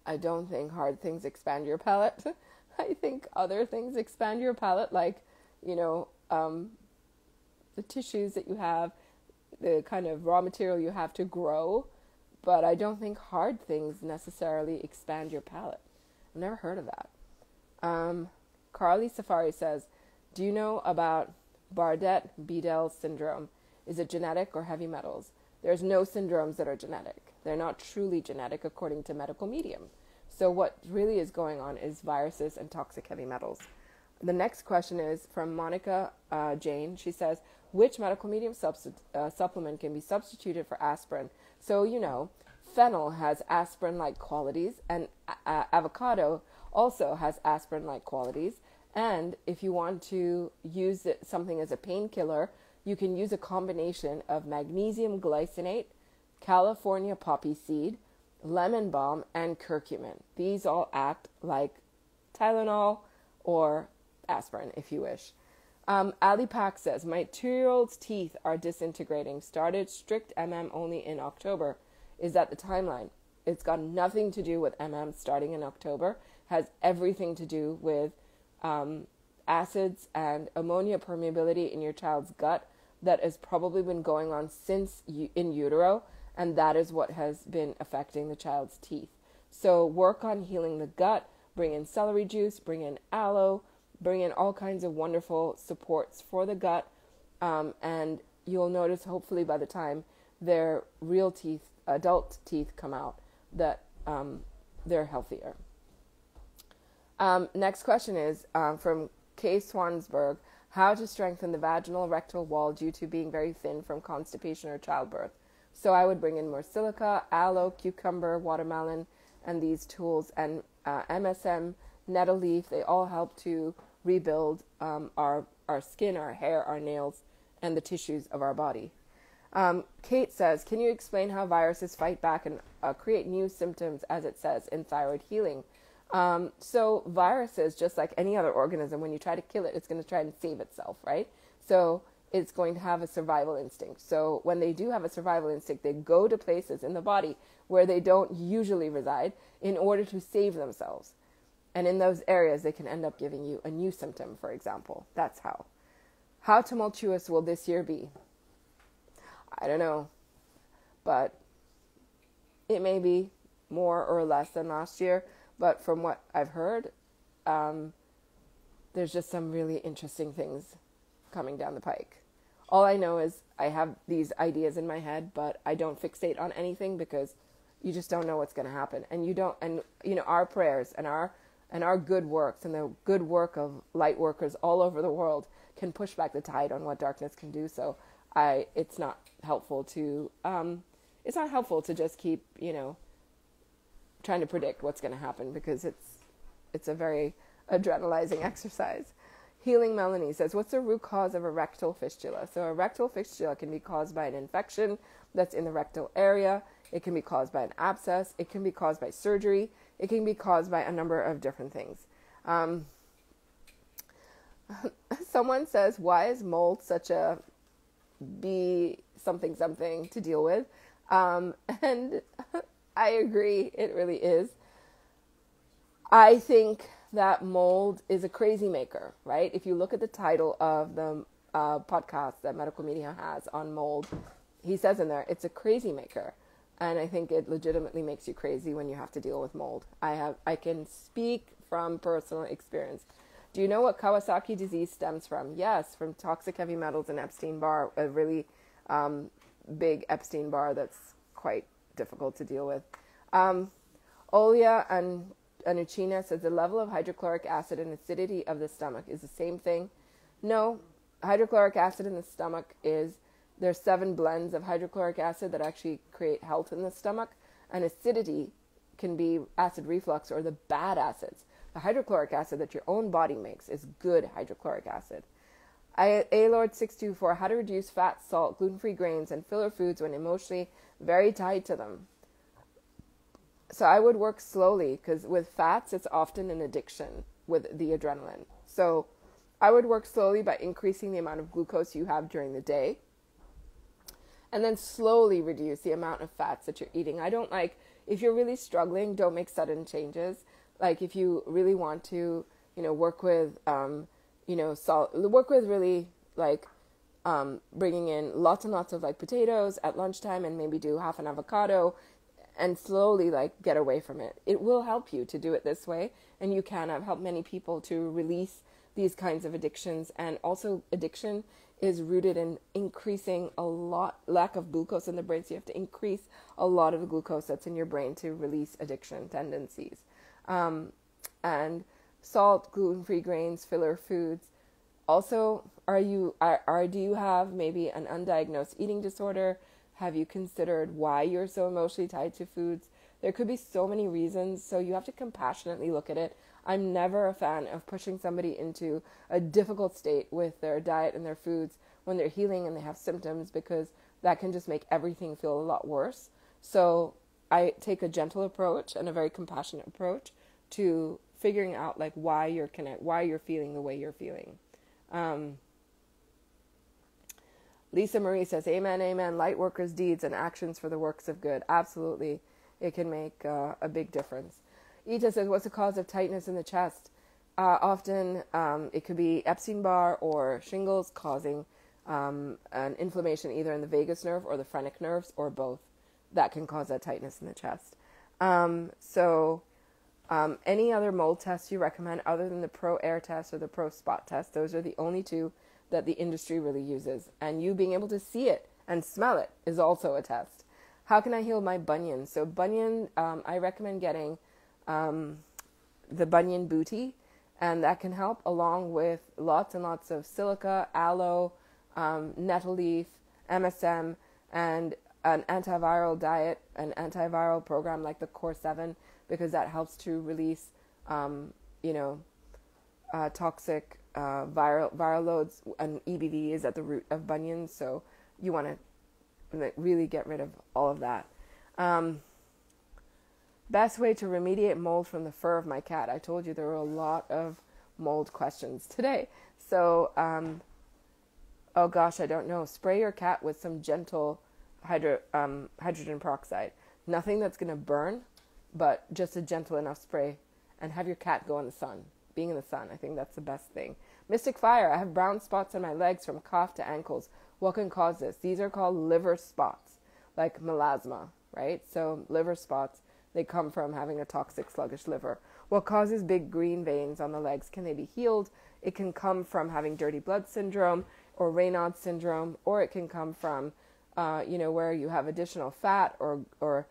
I don't think hard things expand your palate. (laughs) I think other things expand your palate, like, you know, um, the tissues that you have, the kind of raw material you have to grow. But I don't think hard things necessarily expand your palate. I've never heard of that. Um, Carly Safari says, Do you know about Bardet Biedl syndrome? Is it genetic or heavy metals? There's no syndromes that are genetic. They're not truly genetic according to medical medium. So what really is going on is viruses and toxic heavy metals. The next question is from Monica uh, Jane. She says, which medical medium uh, supplement can be substituted for aspirin? So, you know, fennel has aspirin like qualities, and uh, avocado also has aspirin like qualities. And if you want to use it, something as a painkiller, you can use a combination of magnesium glycinate, California poppy seed, lemon balm, and curcumin. These all act like Tylenol or aspirin, if you wish. Um, Ali Pak says, My two year old's teeth are disintegrating. Started strict MM only in October. Is that the timeline? It's got nothing to do with MM starting in October, has everything to do with um, acids and ammonia permeability in your child's gut that has probably been going on since in utero, and that is what has been affecting the child's teeth. So work on healing the gut, bring in celery juice, bring in aloe, bring in all kinds of wonderful supports for the gut, um, and you'll notice hopefully by the time their real teeth, adult teeth, come out, that um, they're healthier. Um, next question is um, from Kay Swansburg How to strengthen the vaginal rectal wall due to being very thin from constipation or childbirth. So I would bring in more silica, aloe, cucumber, watermelon, and these tools, and uh, MSM, nettle leaf. They all help to rebuild um, our our skin, our hair, our nails, and the tissues of our body. Um, Kate says, "Can you explain how viruses fight back and uh, create new symptoms, as it says in thyroid healing?" Um, so viruses, just like any other organism, when you try to kill it, it's going to try and save itself, right? So it's going to have a survival instinct. So when they do have a survival instinct, they go to places in the body where they don't usually reside in order to save themselves. And in those areas, they can end up giving you a new symptom, for example. That's how. How tumultuous will this year be? I don't know. But it may be more or less than last year. But from what I've heard, um, there's just some really interesting things coming down the pike. All I know is I have these ideas in my head, but I don't fixate on anything because you just don't know what's going to happen. And you don't, and you know, our prayers and our and our good works and the good work of light workers all over the world can push back the tide on what darkness can do. So I, it's not helpful to, um, it's not helpful to just keep, you know, trying to predict what's going to happen because it's it's a very adrenalizing exercise. Healing Melanie says, What's the root cause of a rectal fistula? So, a rectal fistula can be caused by an infection that's in the rectal area. It can be caused by an abscess. It can be caused by surgery. It can be caused by a number of different things. Um, (laughs) someone says, Why is mold such a be something something to deal with? Um, (laughs) and (laughs) I agree, it really is. I think that mold is a crazy maker, right? If you look at the title of the uh, podcast that Medical Medium has on mold, he says in there, it's a crazy maker. And I think it legitimately makes you crazy when you have to deal with mold. I have, I can speak from personal experience. Do you know what Kawasaki disease stems from? Yes, from toxic heavy metals and Epstein Barr, a really um, big Epstein Barr that's quite difficult to deal with. Um, Olia and Anuchina says the level of hydrochloric acid and acidity of the stomach is the same thing. No, hydrochloric acid in the stomach is there's seven blends of hydrochloric acid that actually create health in the stomach, and acidity can be acid reflux or the bad acids. The hydrochloric acid that your own body makes is good hydrochloric acid. I, A Lord 624 How to reduce fat, salt, gluten free grains, and filler foods when emotionally very tied to them. So I would work slowly because with fats, it's often an addiction with the adrenaline. So I would work slowly by increasing the amount of glucose you have during the day and then slowly reduce the amount of fats that you're eating. I don't like, if you're really struggling, don't make sudden changes. Like if you really want to, you know, work with, um, you know, salt, work with really like um, bringing in lots and lots of like potatoes at lunchtime and maybe do half an avocado and slowly like get away from it. It will help you to do it this way and you can have helped many people to release these kinds of addictions and also addiction is rooted in increasing a lot lack of glucose in the brain so you have to increase a lot of the glucose that's in your brain to release addiction tendencies. Um, and salt gluten-free grains filler foods. Also are you are, are do you have maybe an undiagnosed eating disorder? Have you considered why you're so emotionally tied to foods? There could be so many reasons so you have to compassionately look at it i'm never a fan of pushing somebody into a difficult state with their diet and their foods when they're healing and they have symptoms because that can just make everything feel a lot worse so I take a gentle approach and a very compassionate approach to figuring out like why you're connect, why you're feeling the way you're feeling. Um, Lisa Marie says, Amen, amen. Light workers' deeds and actions for the works of good. Absolutely. It can make uh, a big difference. Ita says, What's the cause of tightness in the chest? Uh, often um, it could be Epstein Barr or shingles causing um, an inflammation either in the vagus nerve or the phrenic nerves or both. That can cause that tightness in the chest. Um, so, um, any other mold tests you recommend other than the Pro Air test or the Pro Spot test? Those are the only two that the industry really uses. And you being able to see it and smell it is also a test. How can I heal my bunions? So, bunion, um, I recommend getting um, the bunion booty, and that can help along with lots and lots of silica, aloe, um, nettle leaf, MSM, and an antiviral diet, an antiviral program like the Core 7, because that helps to release, um, you know, uh, toxic uh, viral viral loads, and EBV is at the root of bunions. So you want to really get rid of all of that. Um, best way to remediate mold from the fur of my cat. I told you there were a lot of mold questions today. So, um, oh gosh, I don't know. Spray your cat with some gentle hydro, um, hydrogen peroxide. Nothing that's going to burn, but just a gentle enough spray. And have your cat go in the sun. Being in the sun, I think that's the best thing. Mystic Fire, I have brown spots on my legs from cuff to ankles. What can cause this? These are called liver spots, like melasma, right? So, liver spots, they come from having a toxic, sluggish liver. What causes big green veins on the legs? Can they be healed? It can come from having dirty blood syndrome or Raynaud's syndrome, or it can come from, uh, you know, where you have additional fat or, or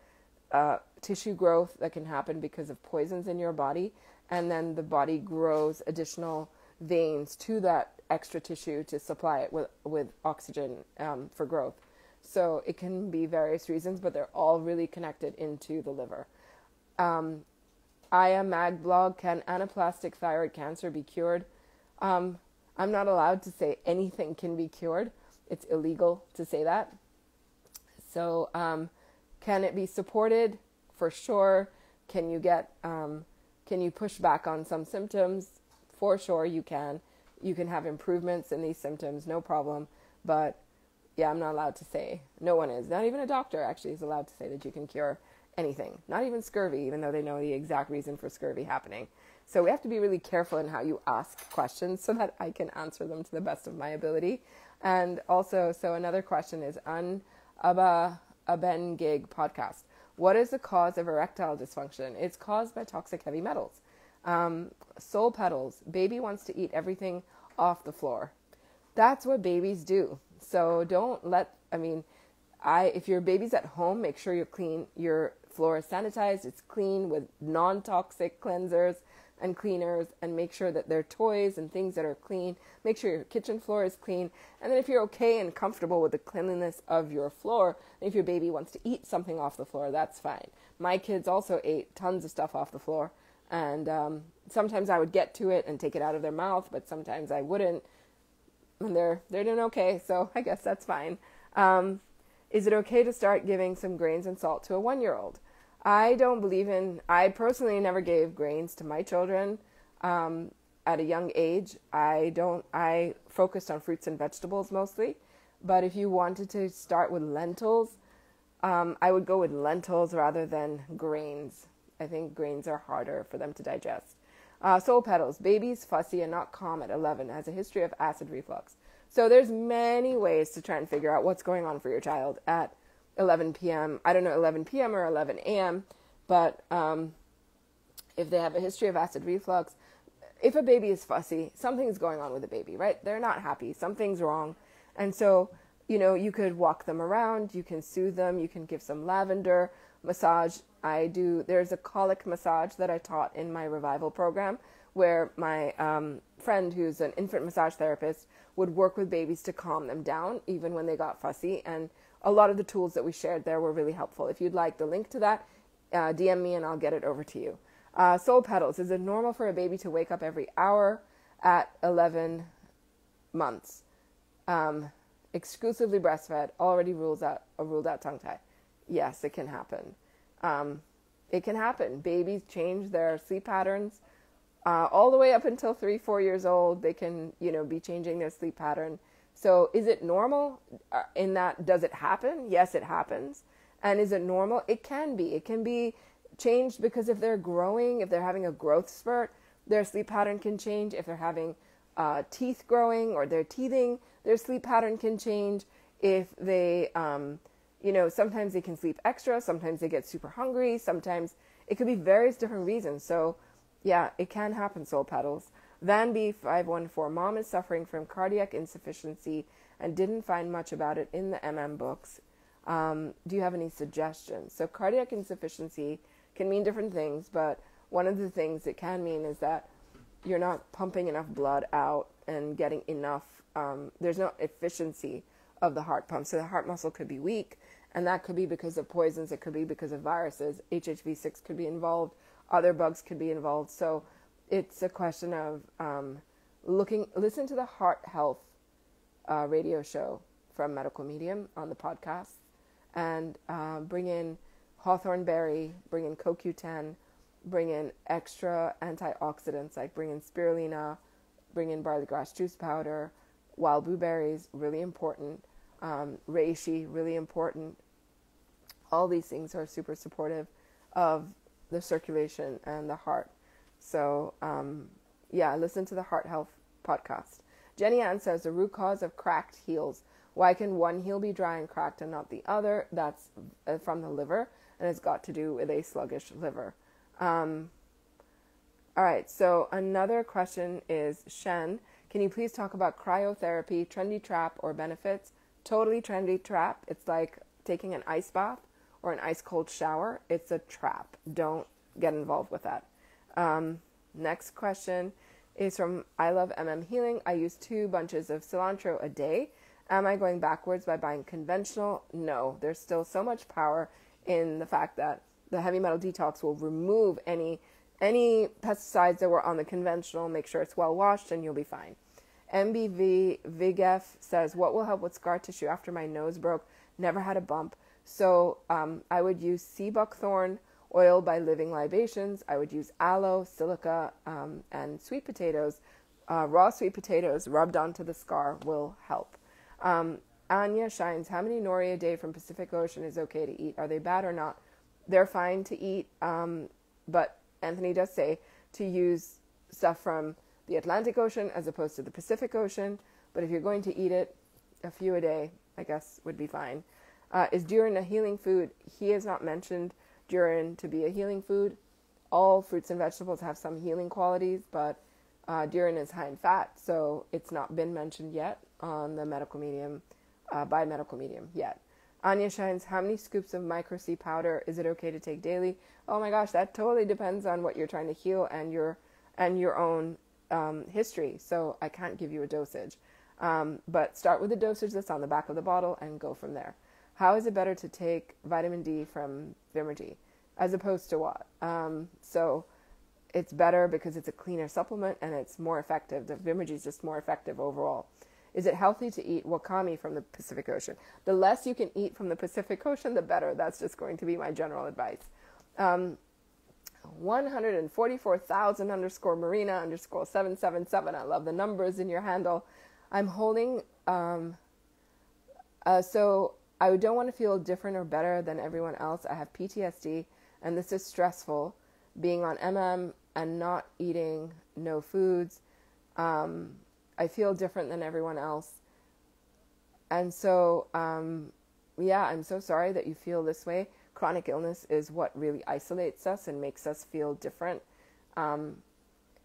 uh, tissue growth that can happen because of poisons in your body. And then the body grows additional veins to that extra tissue to supply it with with oxygen um, for growth. So it can be various reasons, but they're all really connected into the liver. Um, Aya Mag blog: Can anaplastic thyroid cancer be cured? Um, I'm not allowed to say anything can be cured. It's illegal to say that. So, um, can it be supported? For sure. Can you get? Um, can you push back on some symptoms? for sure you can. You can have improvements in these symptoms, no problem. But yeah, I'm not allowed to say. No one is. Not even a doctor actually is allowed to say that you can cure anything. Not even scurvy, even though they know the exact reason for scurvy happening. So we have to be really careful in how you ask questions so that I can answer them to the best of my ability. And also, so another question is on Abba Aben Gig podcast. What is the cause of erectile dysfunction? It's caused by toxic heavy metals. Um, soul petals. Baby wants to eat everything off the floor. That's what babies do. So don't let, I mean, I, if your baby's at home, make sure you're clean, your floor is sanitized, it's clean with non toxic cleansers and cleaners, and make sure that their toys and things that are clean. Make sure your kitchen floor is clean. And then if you're okay and comfortable with the cleanliness of your floor, if your baby wants to eat something off the floor, that's fine. My kids also ate tons of stuff off the floor and um, sometimes I would get to it and take it out of their mouth, but sometimes I wouldn't. And they're they're doing okay, so (laughs) I guess that's fine. Um, is it okay to start giving some grains and salt to a one year old? I don't believe in. I personally never gave grains to my children um, at a young age. I don't. I focused on fruits and vegetables mostly. But if you wanted to start with lentils, um, I would go with lentils rather than grains. I think grains are harder for them to digest. Uh, soul petals, babies fussy and not calm at 11, has a history of acid reflux. So there's many ways to try and figure out what's going on for your child at 11 p.m. I don't know 11 p.m. or 11 a.m. But um, if they have a history of acid reflux, if a baby is fussy, something's going on with the baby, right? They're not happy, something's wrong, and so you know you could walk them around, you can soothe them, you can give some lavender massage I do, there's a colic massage that I taught in my revival program where my um, friend, who's an infant massage therapist, would work with babies to calm them down even when they got fussy. And a lot of the tools that we shared there were really helpful. If you'd like the link to that, uh, DM me and I'll get it over to you. Uh, soul petals. Is it normal for a baby to wake up every hour at 11 months? Um, exclusively breastfed already rules out a ruled out tongue tie. Yes, it can happen. Um, it can happen. Babies change their sleep patterns uh, all the way up until three, four years old. They can, you know, be changing their sleep pattern. So, is it normal? Uh, in that, does it happen? Yes, it happens. And is it normal? It can be. It can be changed because if they're growing, if they're having a growth spurt, their sleep pattern can change. If they're having uh, teeth growing or they're teething, their sleep pattern can change. If they, um, you know, sometimes they can sleep extra, sometimes they get super hungry, sometimes it could be various different reasons. So, yeah, it can happen, soul petals. Van B514, mom is suffering from cardiac insufficiency and didn't find much about it in the MM books. Um, do you have any suggestions? So, cardiac insufficiency can mean different things, but one of the things it can mean is that you're not pumping enough blood out and getting enough, um, there's no efficiency of the heart pump. So, the heart muscle could be weak, and that could be because of poisons, it could be because of viruses. HHV6 could be involved, other bugs could be involved. So, it's a question of um, looking, listen to the heart health uh, radio show from Medical Medium on the podcast and uh, bring in hawthorn berry, bring in CoQ10, bring in extra antioxidants like bring in spirulina, bring in barley grass juice powder, wild blueberries, really important, um, reishi, really important. All these things are super supportive of the circulation and the heart. So, um, yeah, listen to the Heart Health podcast. Jenny Ann says the root cause of cracked heels. Why can one heel be dry and cracked and not the other? That's uh, from the liver and it's got to do with a sluggish liver. Um, all right, so another question is Shen, can you please talk about cryotherapy, trendy trap, or benefits? Totally trendy trap. It's like taking an ice bath or an ice cold shower. It's a trap. Don't get involved with that. Um, next question is from I Love MM Healing. I use two bunches of cilantro a day. Am I going backwards by buying conventional? No, there's still so much power in the fact that the heavy metal detox will remove any any pesticides that were on the conventional, make sure it's well washed, and you'll be fine. MBV Vigef says, What will help with scar tissue after my nose broke? Never had a bump. So um, I would use sea buckthorn oil by Living Libations. I would use aloe, silica, um, and sweet potatoes. Uh, raw sweet potatoes rubbed onto the scar will help. Um, Anya shines. How many nori a day from Pacific Ocean is okay to eat? Are they bad or not? They're fine to eat, um, but Anthony does say to use stuff from the Atlantic Ocean as opposed to the Pacific Ocean. But if you're going to eat it, a few a day, I guess, would be fine. Uh, is durian a healing food? He has not mentioned durian to be a healing food. All fruits and vegetables have some healing qualities, but uh, durian is high in fat, so it's not been mentioned yet on the medical medium uh, by medical medium yet. Anya shines, how many scoops of micro C powder is it okay to take daily? Oh my gosh, that totally depends on what you're trying to heal and your and your own um, history. So I can't give you a dosage, um, but start with the dosage that's on the back of the bottle and go from there. How is it better to take vitamin D from Vimergy as opposed to what? Um, so it's better because it's a cleaner supplement and it's more effective. The Vimergy is just more effective overall. Is it healthy to eat wakame from the Pacific Ocean? The less you can eat from the Pacific Ocean, the better. That's just going to be my general advice. Um, 144,000 underscore Marina underscore 777. I love the numbers in your handle. I'm holding, um, uh, so I don't want to feel different or better than everyone else. I have PTSD and this is stressful being on MM and not eating no foods. Um, I feel different than everyone else. And so, um, yeah, I'm so sorry that you feel this way. Chronic illness is what really isolates us and makes us feel different. Um,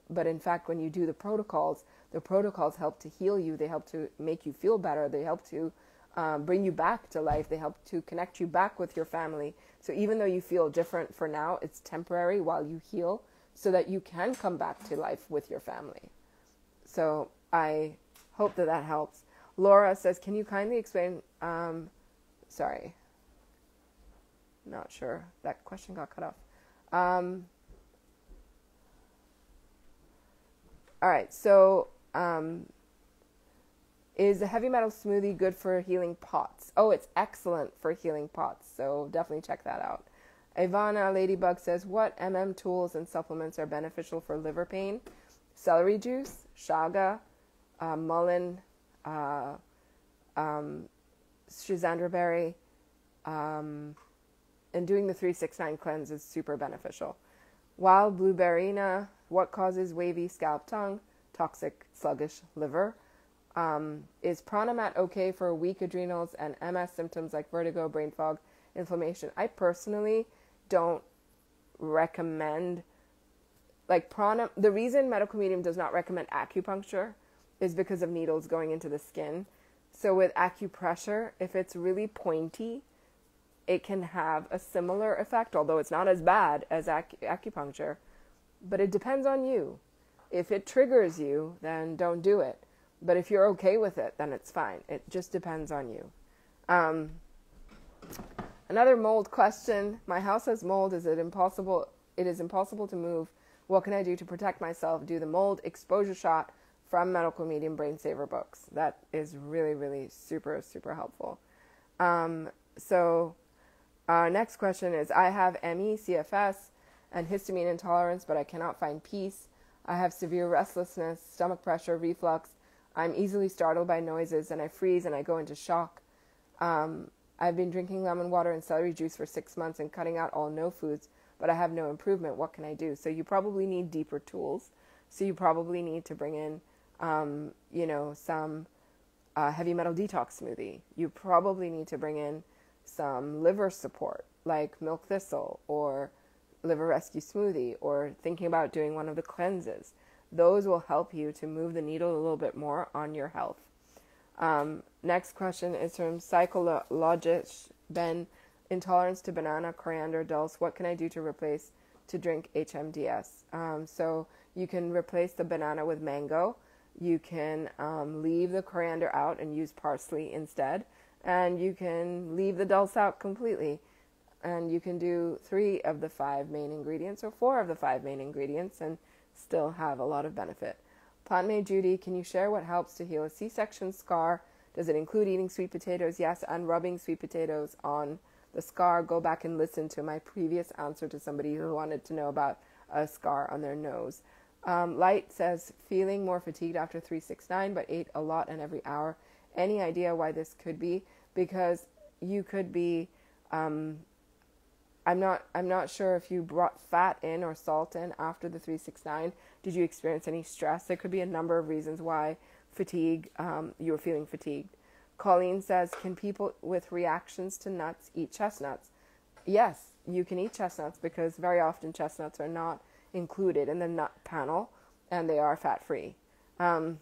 but in fact, when you do the protocols, the protocols help to heal you. They help to make you feel better. They help to um, bring you back to life. They help to connect you back with your family. So even though you feel different for now, it's temporary while you heal so that you can come back to life with your family. So I hope that that helps. Laura says, Can you kindly explain? Um, sorry. Not sure. That question got cut off. Um, all right. So, um, is a heavy metal smoothie good for healing POTS? Oh, it's excellent for healing POTS. So, definitely check that out. Ivana Ladybug says, What MM tools and supplements are beneficial for liver pain? Celery juice, chaga, uh, mullein, uh, um, berry, um, and doing the 369 cleanse is super beneficial. Wild blueberryina, what causes wavy scalp tongue, toxic, sluggish liver? Um, is Pranamat okay for weak adrenals and MS symptoms like vertigo, brain fog, inflammation? I personally don't recommend like prana the reason medical medium does not recommend acupuncture is because of needles going into the skin. So with acupressure if it's really pointy it can have a similar effect although it's not as bad as acu- acupuncture. But it depends on you. If it triggers you then don't do it but if you're okay with it then it's fine it just depends on you um, Another mold question. My house has mold. Is it impossible? It is impossible to move. What can I do to protect myself? Do the mold exposure shot from Medical Medium Brain Saver books. That is really, really super, super helpful. Um, so, our next question is I have ME, CFS, and histamine intolerance, but I cannot find peace. I have severe restlessness, stomach pressure, reflux. I'm easily startled by noises, and I freeze and I go into shock. Um, I've been drinking lemon water and celery juice for six months and cutting out all no foods, but I have no improvement. What can I do? So you probably need deeper tools. So you probably need to bring in, um, you know, some uh, heavy metal detox smoothie. You probably need to bring in some liver support, like milk thistle or liver rescue smoothie, or thinking about doing one of the cleanses. Those will help you to move the needle a little bit more on your health. Um, next question is from Psychologist Ben. Intolerance to banana, coriander, dulse. What can I do to replace to drink HMDS? Um, so you can replace the banana with mango. You can um, leave the coriander out and use parsley instead. And you can leave the dulse out completely. And you can do three of the five main ingredients or four of the five main ingredients and still have a lot of benefit. Plant May Judy, can you share what helps to heal a C section scar? Does it include eating sweet potatoes? Yes, and rubbing sweet potatoes on the scar. Go back and listen to my previous answer to somebody who wanted to know about a scar on their nose. Um, Light says, feeling more fatigued after 369, but ate a lot and every hour. Any idea why this could be? Because you could be um, I'm not I'm not sure if you brought fat in or salt in after the 369. Did you experience any stress? There could be a number of reasons why fatigue um, you were feeling fatigued. Colleen says, can people with reactions to nuts eat chestnuts? Yes, you can eat chestnuts because very often chestnuts are not included in the nut panel and they are fat free. Um,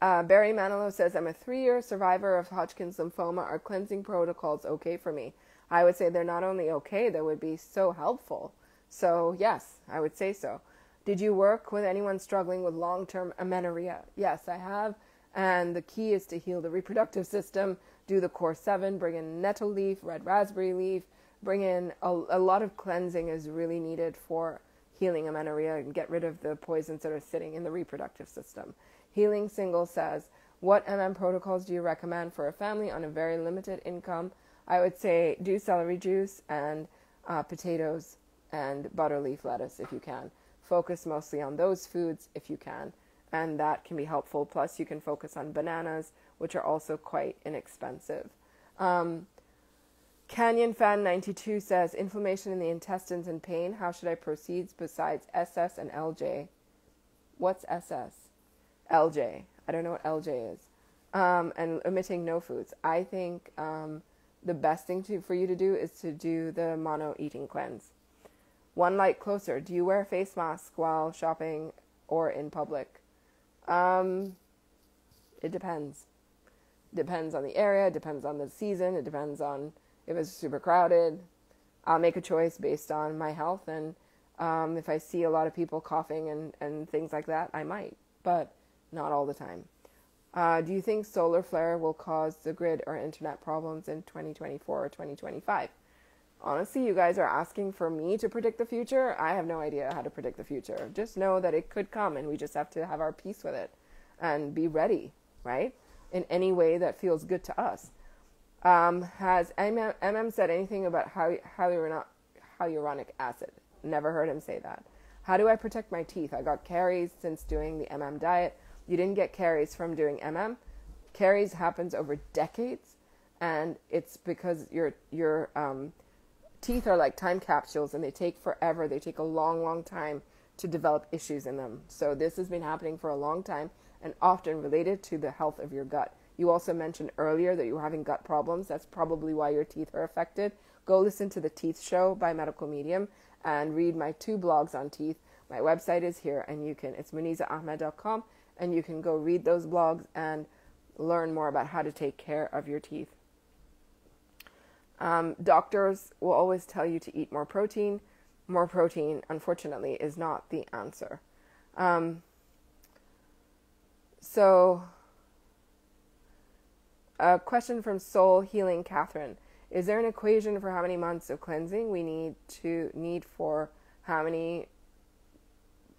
uh, Barry Manilow says, I'm a three year survivor of Hodgkin's lymphoma. Are cleansing protocols okay for me? I would say they're not only okay, they would be so helpful. So, yes, I would say so. Did you work with anyone struggling with long term amenorrhea? Yes, I have. And the key is to heal the reproductive system, do the core seven, bring in nettle leaf, red raspberry leaf, bring in a, a lot of cleansing is really needed for healing amenorrhea and get rid of the poisons that are sitting in the reproductive system. Healing Single says, What MM protocols do you recommend for a family on a very limited income? I would say do celery juice and uh, potatoes and butter leaf lettuce if you can. Focus mostly on those foods if you can, and that can be helpful. Plus, you can focus on bananas, which are also quite inexpensive. Um, Canyon Fan 92 says inflammation in the intestines and pain. How should I proceed besides SS and LJ? What's SS? LJ. I don't know what LJ is. Um, and omitting no foods. I think um, the best thing to, for you to do is to do the mono eating cleanse. One light closer. Do you wear a face mask while shopping or in public? Um, it depends. Depends on the area, depends on the season, it depends on if it's super crowded. I'll make a choice based on my health, and um, if I see a lot of people coughing and, and things like that, I might, but not all the time. Uh, do you think solar flare will cause the grid or internet problems in 2024 or 2025? Honestly, you guys are asking for me to predict the future. I have no idea how to predict the future. Just know that it could come and we just have to have our peace with it and be ready, right? In any way that feels good to us. Um, has MM, said anything about hyaluronic, hyaluronic acid? Never heard him say that. How do I protect my teeth? I got caries since doing the MM diet. You didn't get caries from doing MM. Caries happens over decades, and it's because your your um, teeth are like time capsules, and they take forever. They take a long, long time to develop issues in them. So this has been happening for a long time, and often related to the health of your gut. You also mentioned earlier that you were having gut problems. That's probably why your teeth are affected. Go listen to the Teeth Show by Medical Medium and read my two blogs on teeth. My website is here, and you can, it's muneezaahmed.com, and you can go read those blogs and learn more about how to take care of your teeth. Um, doctors will always tell you to eat more protein. More protein, unfortunately, is not the answer. Um, so, a question from Soul Healing Catherine. Is there an equation for how many months of cleansing we need to need for how many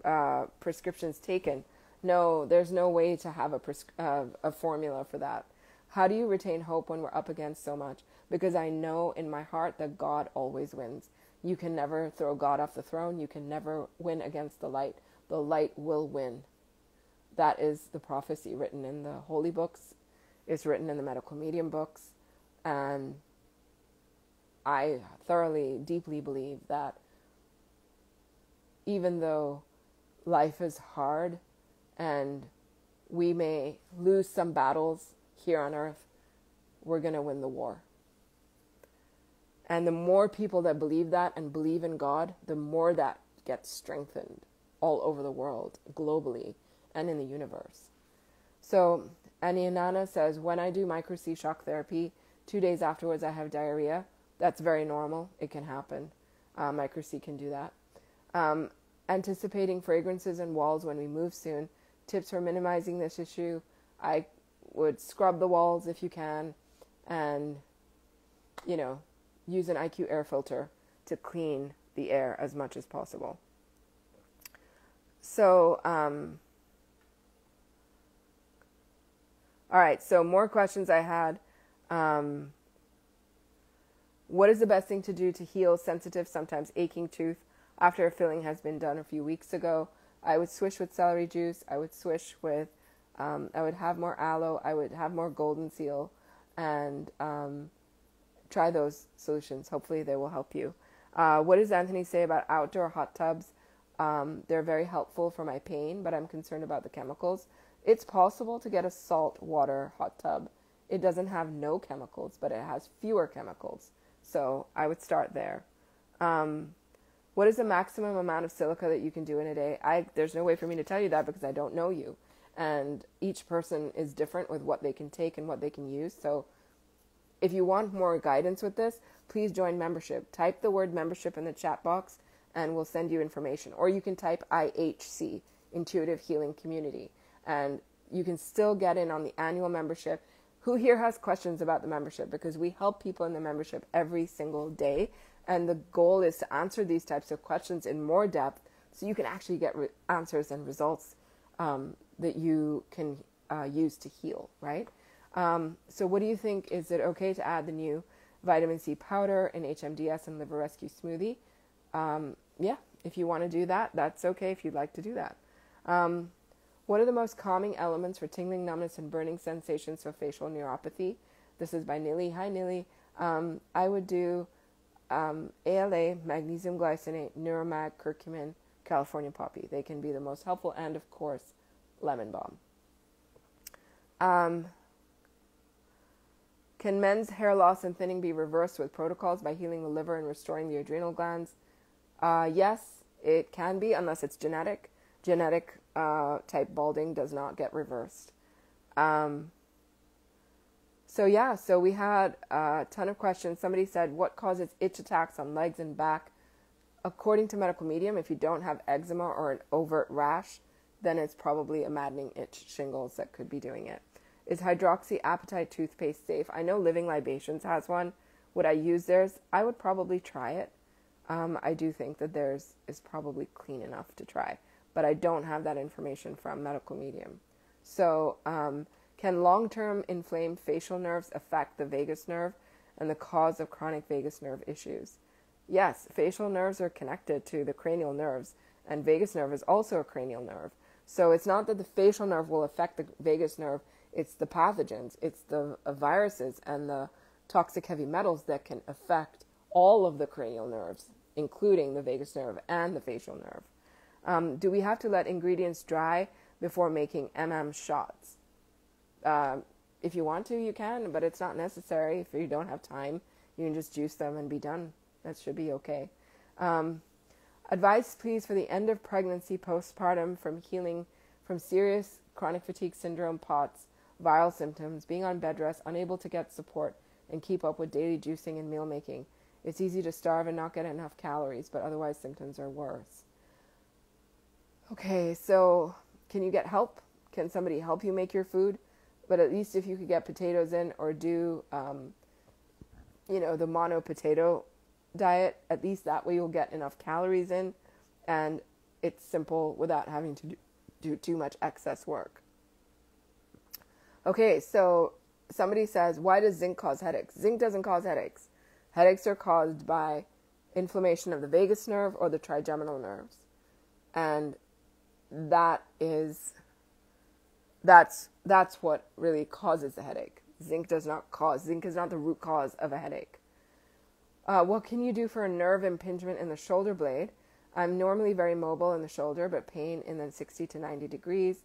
uh, prescriptions taken? No, there's no way to have a, pres- uh, a formula for that. How do you retain hope when we're up against so much? Because I know in my heart that God always wins. You can never throw God off the throne. You can never win against the light. The light will win. That is the prophecy written in the holy books It's written in the medical medium books. And I thoroughly, deeply believe that even though life is hard and we may lose some battles here on earth, we're going to win the war. And the more people that believe that and believe in God, the more that gets strengthened all over the world, globally, and in the universe. So Anianana says, when I do micro C shock therapy, two days afterwards I have diarrhea. That's very normal. It can happen. Uh, micro C can do that. Um, anticipating fragrances and walls when we move soon. Tips for minimizing this issue. I would scrub the walls if you can and, you know, use an IQAir filter to clean the air as much as possible. So, um, All right, so more questions I had. Um, what is the best thing to do to heal sensitive, sometimes aching tooth after a filling has been done a few weeks ago? I would swish with celery juice. I would swish with, um, I would have more aloe. I would have more golden seal and um, try those solutions. Hopefully, they will help you. Uh, what does Anthony say about outdoor hot tubs? Um, they're very helpful for my pain, but I'm concerned about the chemicals. It's possible to get a salt water hot tub. It doesn't have no chemicals, but it has fewer chemicals. So I would start there. Um, what is the maximum amount of silica that you can do in a day? I there's no way for me to tell you that because I don't know you, and each person is different with what they can take and what they can use. So if you want more guidance with this, please join membership. Type the word membership in the chat box and we'll send you information. Or you can type IHC, Intuitive Healing Community and you can still get in on the annual membership. Who here has questions about the membership? Because we help people in the membership every single day. And the goal is to answer these types of questions in more depth so you can actually get re- answers and results um, that you can uh, use to heal, right? Um, so, what do you think? Is it okay to add the new vitamin C powder in HMDS and liver rescue smoothie? Um, yeah, if you want to do that, that's okay if you'd like to do that. Um, what are the most calming elements for tingling, numbness, and burning sensations for facial neuropathy? This is by Nili. Hi, Nili. Um, I would do um, ALA, magnesium glycinate, Neuromag, curcumin, California poppy. They can be the most helpful, and of course, lemon balm. Um, can men's hair loss and thinning be reversed with protocols by healing the liver and restoring the adrenal glands? Uh, yes, it can be, unless it's genetic. Genetic uh, type balding does not get reversed. Um, so yeah, so we had a ton of questions. Somebody said, "What causes itch attacks on legs and back?" According to medical medium, if you don't have eczema or an overt rash, then it's probably a maddening itch shingles that could be doing it. Is hydroxyapatite toothpaste safe? I know Living Libations has one. Would I use theirs? I would probably try it. Um, I do think that theirs is probably clean enough to try but I don't have that information from medical medium. So um, Can long term inflamed facial nerves affect the vagus nerve and the cause of chronic vagus nerve issues? Yes, facial nerves are connected to the cranial nerves, and vagus nerve is also a cranial nerve. So it's not that the facial nerve will affect the vagus nerve, it's the pathogens, it's the uh, viruses and the toxic heavy metals that can affect all of the cranial nerves, including the vagus nerve and the facial nerve. Um, do we have to let ingredients dry before making MM shots? Uh, if you want to, you can, but it's not necessary. If you don't have time, you can just juice them and be done. That should be okay. Um, advice, please, for the end of pregnancy postpartum from healing from serious chronic fatigue syndrome, POTS, viral symptoms, being on bed rest, unable to get support, and keep up with daily juicing and meal making. It's easy to starve and not get enough calories, but otherwise symptoms are worse. Okay, so can you get help? Can somebody help you make your food? But at least if you could get potatoes in or do, um, you know, the mono potato diet, at least that way you'll get enough calories in and it's simple without having to do, do too much excess work. Okay, so somebody says, why does zinc cause headaches? Zinc doesn't cause headaches. Headaches are caused by inflammation of the vagus nerve or the trigeminal nerves. And that is that's that's what really causes the headache. Zinc does not cause zinc is not the root cause of a headache. Uh, what can you do for a nerve impingement in the shoulder blade? I'm normally very mobile in the shoulder, but pain in the 60 to 90 degrees.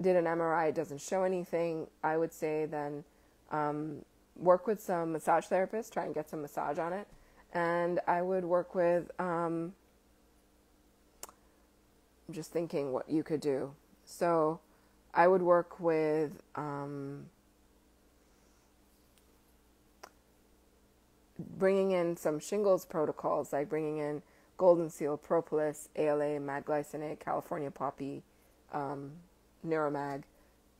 Did an MRI, it doesn't show anything. I would say then um, work with some massage therapist, try and get some massage on it. And I would work with, um, I'm just thinking what you could do. So I would work with, um, bringing in some shingles protocols, like bringing in golden seal, propolis, ALA, mag glycinate, California poppy, um, neuromag,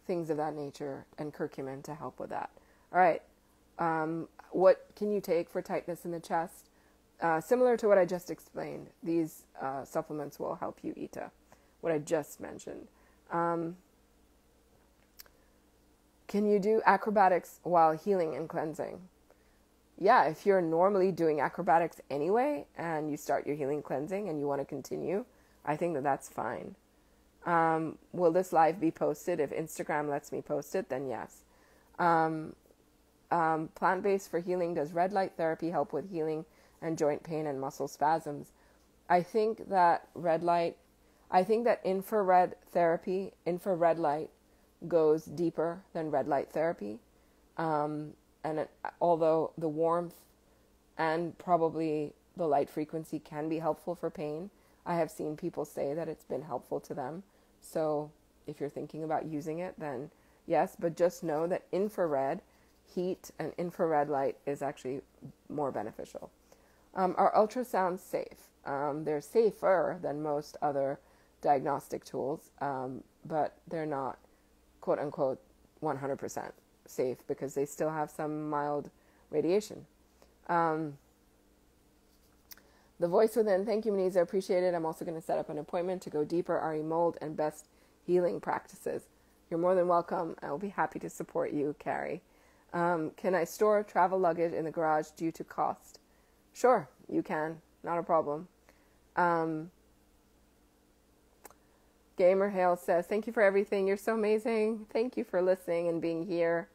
things of that nature, and curcumin to help with that. All right. Um, what can you take for tightness in the chest? Uh, similar to what I just explained, these uh, supplements will help you, Ita, what I just mentioned. Um, can you do acrobatics while healing and cleansing? yeah, if you're normally doing acrobatics anyway and you start your healing cleansing and you want to continue, I think that that's fine. Um, will this live be posted? If Instagram lets me post it, then yes. Um, um, Plant based for healing. Does red light therapy help with healing and joint pain and muscle spasms? I think that red light, I think that infrared therapy, infrared light, goes deeper than red light therapy. Um, and it, although the warmth and probably the light frequency can be helpful for pain, I have seen people say that it's been helpful to them. So if you're thinking about using it, then yes, but just know that infrared heat and infrared light is actually more beneficial. Um, are ultrasounds safe? Um, they're safer than most other diagnostic tools, um, but they're not quote unquote 100% safe because they still have some mild radiation. Um, the voice within. Thank you, Muneeza. Appreciate it. I'm also going to set up an appointment to go deeper RE mold and best healing practices. You're more than welcome. I will be happy to support you, Carrie. Um, can I store travel luggage in the garage due to cost? Sure, you can. Not a problem. Um, Gamer Hale says, Thank you for everything. You're so amazing. Thank you for listening and being here.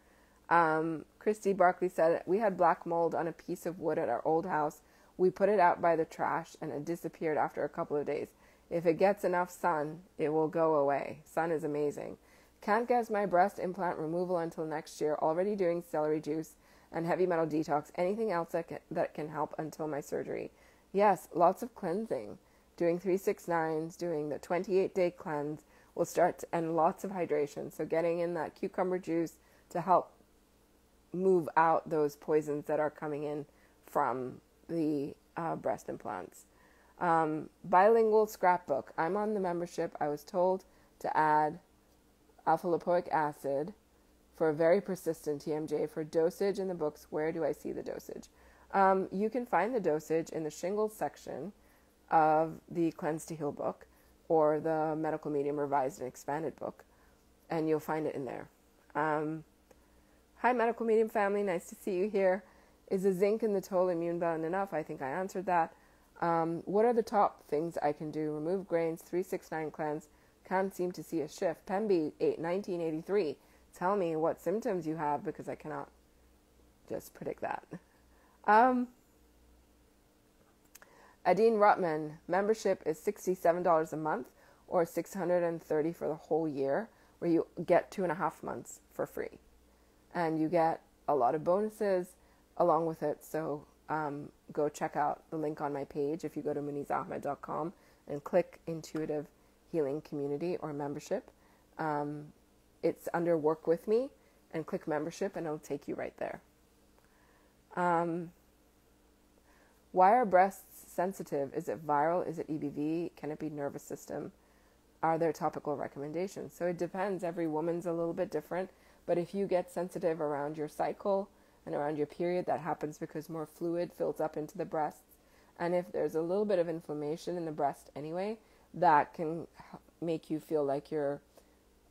Um, Christy Barkley said, We had black mold on a piece of wood at our old house. We put it out by the trash and it disappeared after a couple of days. If it gets enough sun, it will go away. Sun is amazing. Can't get my breast implant removal until next year. Already doing celery juice and heavy metal detox. Anything else that can, that can help until my surgery? Yes, lots of cleansing. Doing 369s, doing the 28 day cleanse will start, to, and lots of hydration. So, getting in that cucumber juice to help move out those poisons that are coming in from the uh, breast implants. Um, bilingual scrapbook. I'm on the membership. I was told to add alpha lipoic acid for a very persistent TMJ for dosage in the books. Where do I see the dosage? Um, you can find the dosage in the shingles section of the Cleanse to Heal book or the Medical Medium Revised and Expanded book, and you'll find it in there. Um, hi, medical medium family. Nice to see you here. Is the zinc in the total immune blend enough? I think I answered that. Um, what are the top things I can do? Remove grains, 369 cleanse. Can't seem to see a shift. Pemby, 8, 1983. Tell me what symptoms you have because I cannot just predict that. Um, Adine Rutman, membership is $67 a month or 630 for the whole year, where you get two and a half months for free. And you get a lot of bonuses along with it. So um, go check out the link on my page if you go to muneezaahmed.com and click Intuitive Healing Community or Membership. Um, it's under Work With Me and click Membership and it'll take you right there. Um, why are breasts sensitive? Is it viral? Is it EBV? Can it be nervous system? Are there topical recommendations? So it depends. Every woman's a little bit different. But if you get sensitive around your cycle and around your period, that happens because more fluid fills up into the breasts. And if there's a little bit of inflammation in the breast anyway, that can make you feel like you're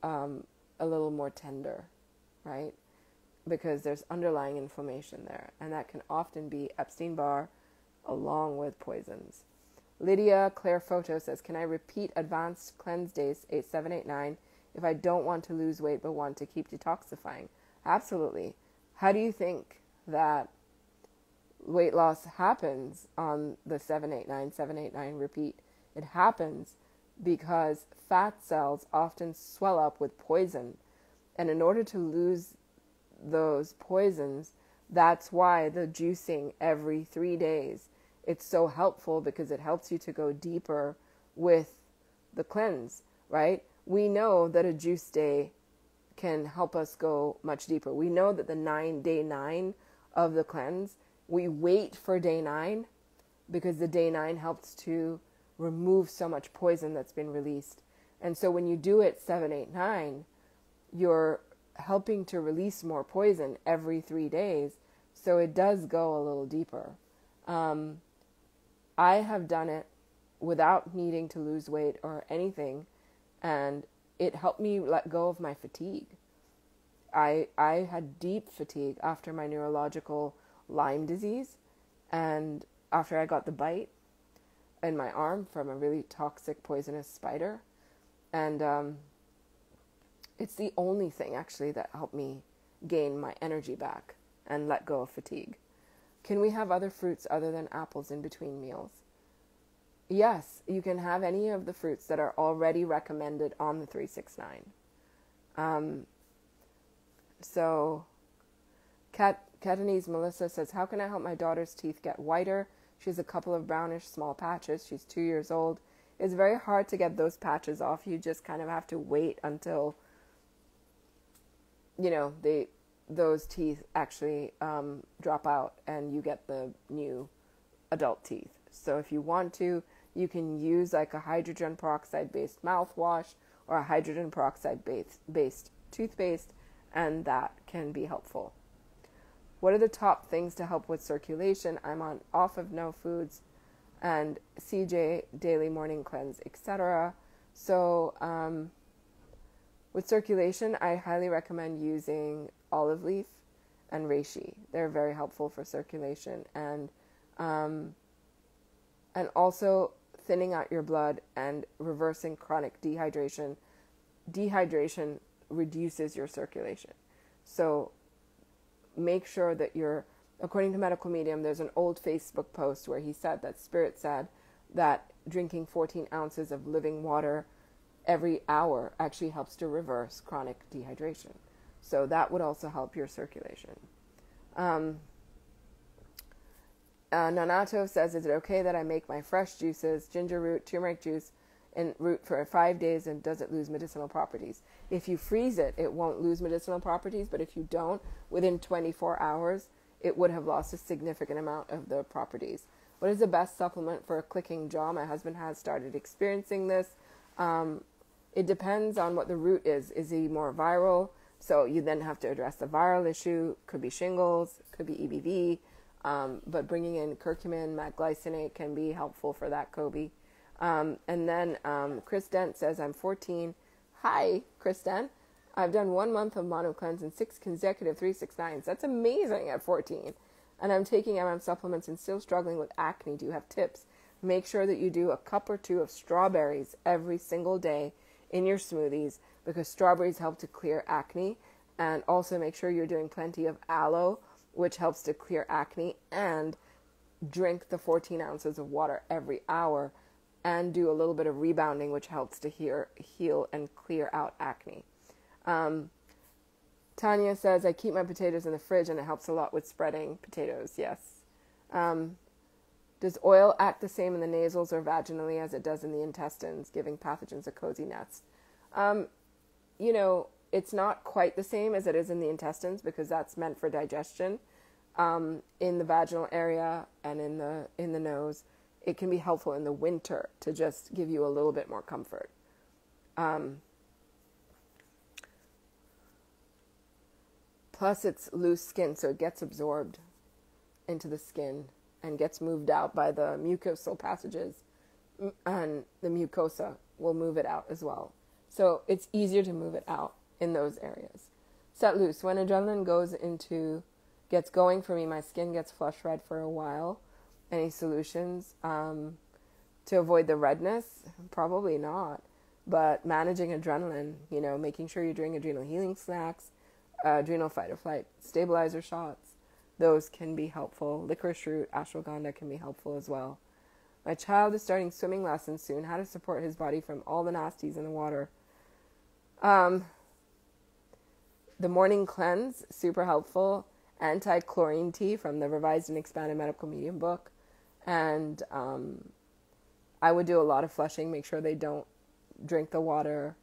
um, a little more tender, right? Because there's underlying inflammation there. And that can often be Epstein Barr along with poisons. Lydia Claire Photo says, Can I repeat advanced cleanse days 8789 if I don't want to lose weight but want to keep detoxifying? Absolutely. How do you think that weight loss happens on the 789 789 repeat? It happens because fat cells often swell up with poison. And in order to lose those poisons, that's why the juicing every three days it's so helpful because it helps you to go deeper with the cleanse, right? We know that a juice day can help us go much deeper. We know that the nine day nine of the cleanse, we wait for day nine because the day nine helps to remove so much poison that's been released. And so when you do it seven, eight, nine, you're helping to release more poison every three days. So it does go a little deeper. Um, I have done it without needing to lose weight or anything, and it helped me let go of my fatigue. I I had deep fatigue after my neurological Lyme disease, and after I got the bite in my arm from a really toxic poisonous spider, and um, it's the only thing actually that helped me gain my energy back and let go of fatigue. Can we have other fruits other than apples in between meals? Yes, you can have any of the fruits that are already recommended on the 369. Um, so, Cat, Catanese Melissa says, How can I help my daughter's teeth get whiter? She has a couple of brownish small patches. She's two years old. It's very hard to get those patches off. You just kind of have to wait until, you know, they those teeth actually um, drop out and you get the new adult teeth. So if you want to, you can use like a hydrogen peroxide based mouthwash or a hydrogen peroxide based, based toothpaste, and that can be helpful. What are the top things to help with circulation? I'm on off of no foods and CJ daily morning cleanse, etc. So, um, with circulation, I highly recommend using olive leaf and reishi. They're very helpful for circulation and um, and also thinning out your blood and reversing chronic dehydration. Dehydration reduces your circulation. So make sure that you're according to medical medium there's an old facebook post where he said that spirit said that drinking 14 ounces of living water every hour actually helps to reverse chronic dehydration. So that would also help your circulation. Um, uh, Nanato says, Is it okay that I make my fresh juices, ginger root, turmeric juice, and root for five days and does it lose medicinal properties? If you freeze it, it won't lose medicinal properties, but if you don't, within 24 hours, it would have lost a significant amount of the properties. What is the best supplement for a clicking jaw? My husband has started experiencing this. Um, it depends on what the root is. Is he more viral? So you then have to address the viral issue. Could be shingles, could be EBV. Um, but bringing in curcumin, glycinate can be helpful for that, Kobe. Um, and then um, Chris Dent says, I'm 14. Hi, Chris Dent. I've done one month of mono cleanse and six consecutive 369s. That's amazing at 14. And I'm taking MM supplements and still struggling with acne. Do you have tips? Make sure that you do a cup or two of strawberries every single day in your smoothies because strawberries help to clear acne. And also make sure you're doing plenty of aloe, which helps to clear acne. And drink the 14 ounces of water every hour and do a little bit of rebounding, which helps to heal, heal and clear out acne. Um, Tanya says, I keep my potatoes in the fridge and it helps a lot with spreading potatoes. Yes. Um, does oil act the same in the nasals or vaginally as it does in the intestines, giving pathogens a cozy nest? Um, you know, it's not quite the same as it is in the intestines because that's meant for digestion. Um, in the vaginal area and in the in the nose, it can be helpful in the winter to just give you a little bit more comfort. Um, Plus, it's loose skin, so it gets absorbed into the skin and gets moved out by the mucosal passages, and the mucosa will move it out as well. So it's easier to move it out in those areas. Set loose. When adrenaline goes into, gets going for me, my skin gets flush red for a while. Any solutions um, to avoid the redness? Probably not. But managing adrenaline, you know, making sure you're doing adrenal healing snacks, uh, adrenal fight or flight stabilizer shots. Those can be helpful. Licorice root, ashwagandha can be helpful as well. My child is starting swimming lessons soon. How to support his body from all the nasties in the water. Um, the morning cleanse, super helpful. Anti chlorine tea from the Revised and Expanded Medical Medium book. And um, I would do a lot of flushing, make sure they don't drink the water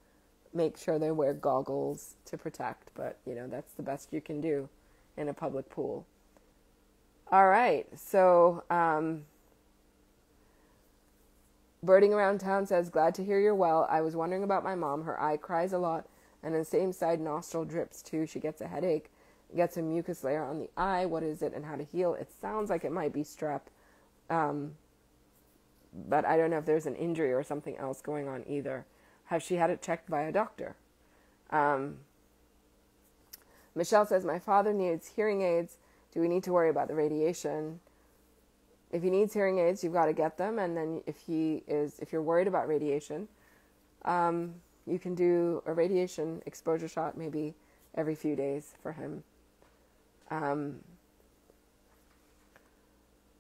make sure they wear goggles to protect, but you know, that's the best you can do in a public pool. All right, so um, Birding Around Town says, Glad to hear you're well. I was wondering about my mom. Her eye cries a lot, and the same side nostril drips too. She gets a headache, gets a mucus layer on the eye. What is it and how to heal? It sounds like it might be strep, um, but I don't know if there's an injury or something else going on either. Has she had it checked by a doctor? Um, Michelle says, My father needs hearing aids. Do we need to worry about the radiation? If he needs hearing aids, you've got to get them. And then if he is, if you're worried about radiation, um, you can do a radiation exposure shot maybe every few days for him. Um,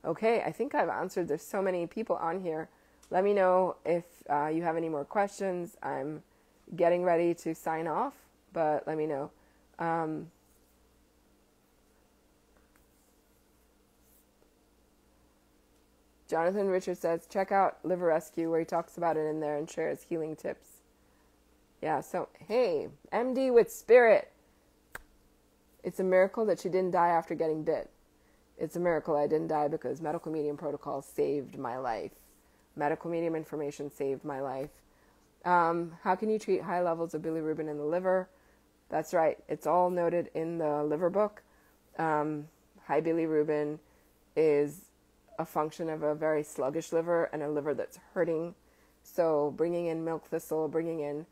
okay, I think I've answered. There's so many people on here. Let me know if uh, you have any more questions. I'm getting ready to sign off, but let me know. Um, Jonathan Richard says, check out Liver Rescue where he talks about it in there and shares healing tips. Yeah, so hey, MD with spirit. It's a miracle that she didn't die after getting bit. It's a miracle I didn't die because medical medium protocol saved my life medical medium information saved my life. Um, how can you treat high levels of bilirubin in the liver? That's right, it's all noted in the liver book. Um, high bilirubin is a function of a very sluggish liver and a liver that's hurting. So, bringing in milk thistle, bringing in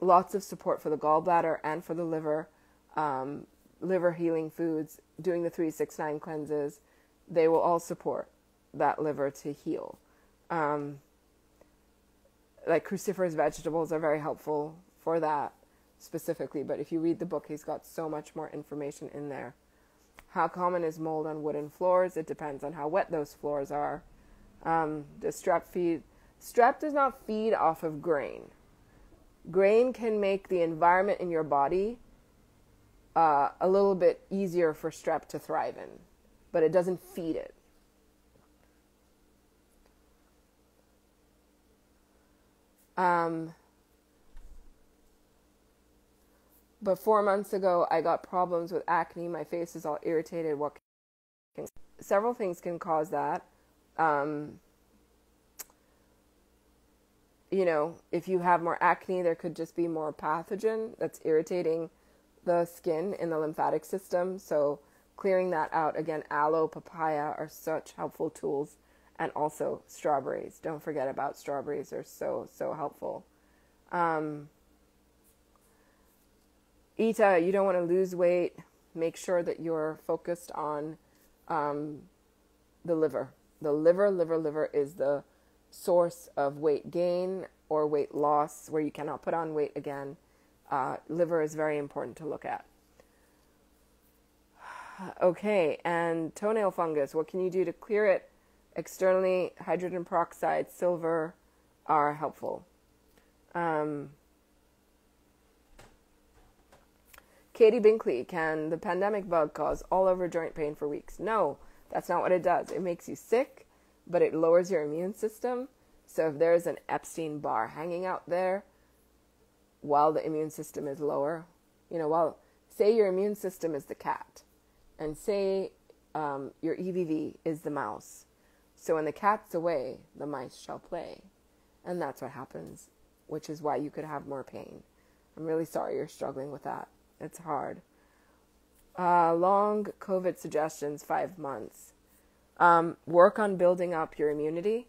lots of support for the gallbladder and for the liver, um, liver healing foods, doing the 369 cleanses, they will all support that liver to heal. Um, like cruciferous vegetables are very helpful for that specifically, but if you read the book, he's got so much more information in there. How common is mold on wooden floors? It depends on how wet those floors are. Um, does strep feed? Strep does not feed off of grain. Grain can make the environment in your body uh, a little bit easier for strep to thrive in, but it doesn't feed it. Um, but four months ago, I got problems with acne. My face is all irritated. What? Can, several things can cause that. Um, you know, if you have more acne, there could just be more pathogen that's irritating the skin in the lymphatic system. So, clearing that out again, aloe, papaya are such helpful tools and also strawberries. Don't forget about strawberries; they're so so helpful. Um, Ita, you don't want to lose weight. Make sure that you're focused on um, the liver. The liver, liver, liver is the source of weight gain or weight loss where you cannot put on weight again. Uh, liver is very important to look at. (sighs) Okay, and toenail fungus. What can you do to clear it? Externally, hydrogen peroxide, silver are helpful. Um, Katie Binkley, can the pandemic bug cause all over joint pain for weeks? No, that's not what it does. It makes you sick, but it lowers your immune system. So if there's an Epstein Barr hanging out there while the immune system is lower, you know, while say your immune system is the cat, and say um, your EBV is the mouse. So when the cat's away, the mice shall play. And that's what happens, which is why you could have more pain. I'm really sorry you're struggling with that. It's hard. Uh, long COVID suggestions, five months. Um, work on building up your immunity.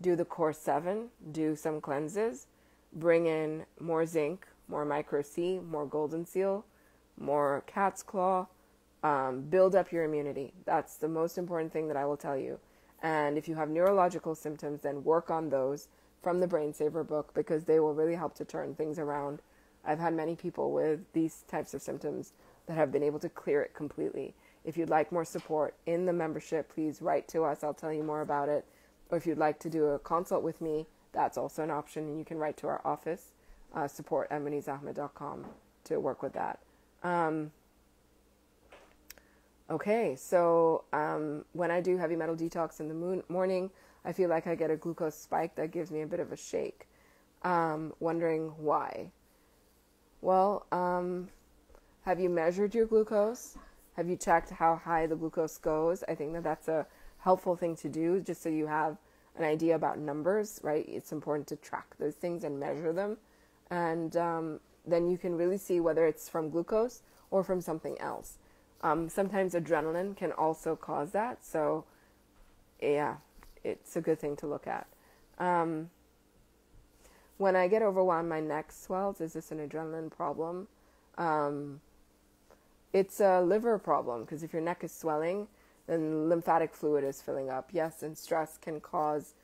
Do the core seven. Do some cleanses. Bring in more zinc, more micro C, more golden seal, more cat's claw. Um, build up your immunity. That's the most important thing that I will tell you. And if you have neurological symptoms, then work on those from the Brain Saver book because they will really help to turn things around. I've had many people with these types of symptoms that have been able to clear it completely. If you'd like more support in the membership, please write to us. I'll tell you more about it. Or if you'd like to do a consult with me, that's also an option. And you can write to our office, uh, support at to work with that. Um, okay, so um, when I do heavy metal detox in the moon- morning, I feel like I get a glucose spike that gives me a bit of a shake. Um, wondering why. Well, um, have you measured your glucose? Have you checked how high the glucose goes? I think that that's a helpful thing to do just so you have an idea about numbers, right? It's important to track those things and measure them. And um, then you can really see whether it's from glucose or from something else. Um, sometimes adrenaline can also cause that. So, yeah, it's a good thing to look at. Um, when I get overwhelmed, my neck swells. Is this an adrenaline problem? Um, it's a liver problem because if your neck is swelling, then lymphatic fluid is filling up. Yes, and stress can cause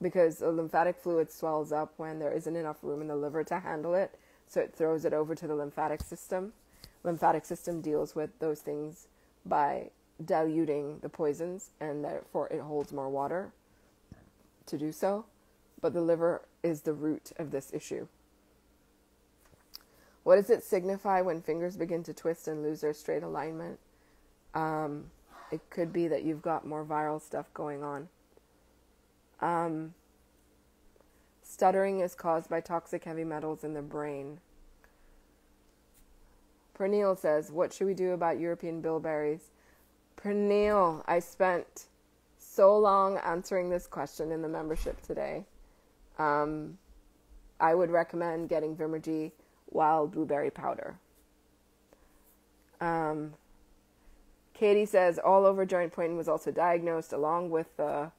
because the lymphatic fluid swells up when there isn't enough room in the liver to handle it, so it throws it over to the lymphatic system. Lymphatic system deals with those things by diluting the poisons and therefore it holds more water to do so. But the liver is the root of this issue. What does it signify when fingers begin to twist and lose their straight alignment? Um, it could be that you've got more viral stuff going on. Um, stuttering is caused by toxic heavy metals in the brain. Pernille says, What should we do about European bilberries? Pernille, I spent so long answering this question in the membership today. Um, I would recommend getting Vimergy wild blueberry powder. Um, Katie says all over joint pain was also diagnosed along with the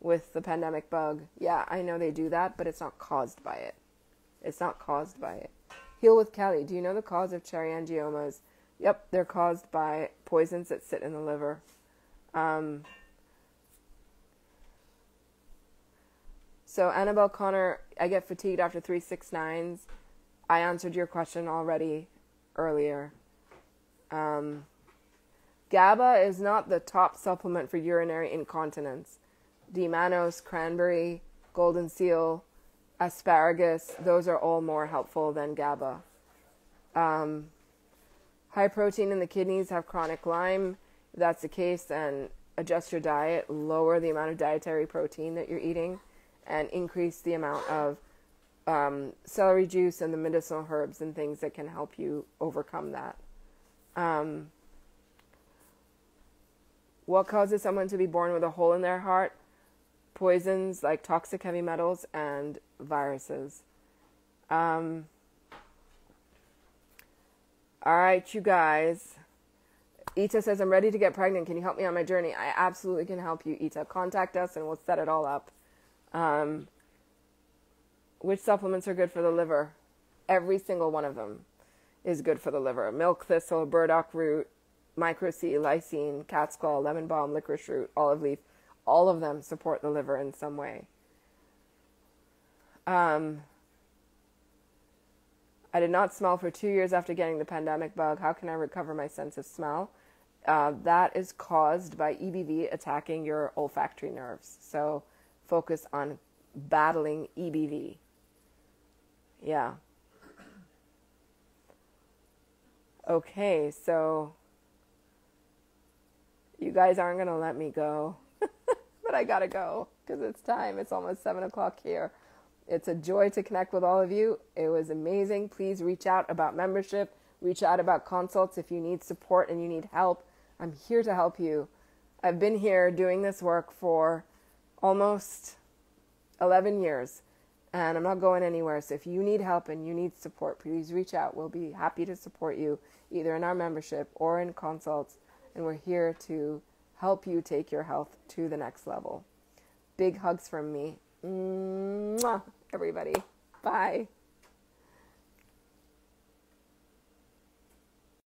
with the pandemic bug. Yeah, I know they do that, but it's not caused by it. It's not caused by it. Heal with Kelly. Do you know the cause of cherry angiomas? Yep, they're caused by poisons that sit in the liver. Um, so Annabelle Connor, I get fatigued after three six nines. I answered your question already earlier. Um, GABA is not the top supplement for urinary incontinence. D-mannose, cranberry, golden seal, asparagus, those are all more helpful than GABA. Um, high protein in the kidneys have chronic Lyme. If that's the case, then adjust your diet, lower the amount of dietary protein that you're eating, and increase the amount of um, celery juice and the medicinal herbs and things that can help you overcome that. Um, what causes someone to be born with a hole in their heart? Poisons like toxic heavy metals and viruses. Um, all right, you guys. Ita says, I'm ready to get pregnant. Can you help me on my journey? I absolutely can help you, Ita. Contact us and we'll set it all up. Um, which supplements are good for the liver? Every single one of them. is good for the liver. Milk thistle, burdock root, micro-C, lysine, cat's claw, lemon balm, licorice root, olive leaf, all of them support the liver in some way. Um, I did not smell for two years after getting the pandemic bug. How can I recover my sense of smell? Uh, that is caused by EBV attacking your olfactory nerves. So focus on battling EBV. Yeah. Okay, so you guys aren't going to let me go, (laughs) but I got to go because it's time. It's almost seven o'clock here. It's a joy to connect with all of you. It was amazing. Please reach out about membership, reach out about consults if you need support and you need help. I'm here to help you. I've been here doing this work for almost 11 years and I'm not going anywhere. So if you need help and you need support, please reach out. We'll be happy to support you either in our membership or in consults. And we're here to help you take your health to the next level. Big hugs from me. Mwah, everybody. Bye.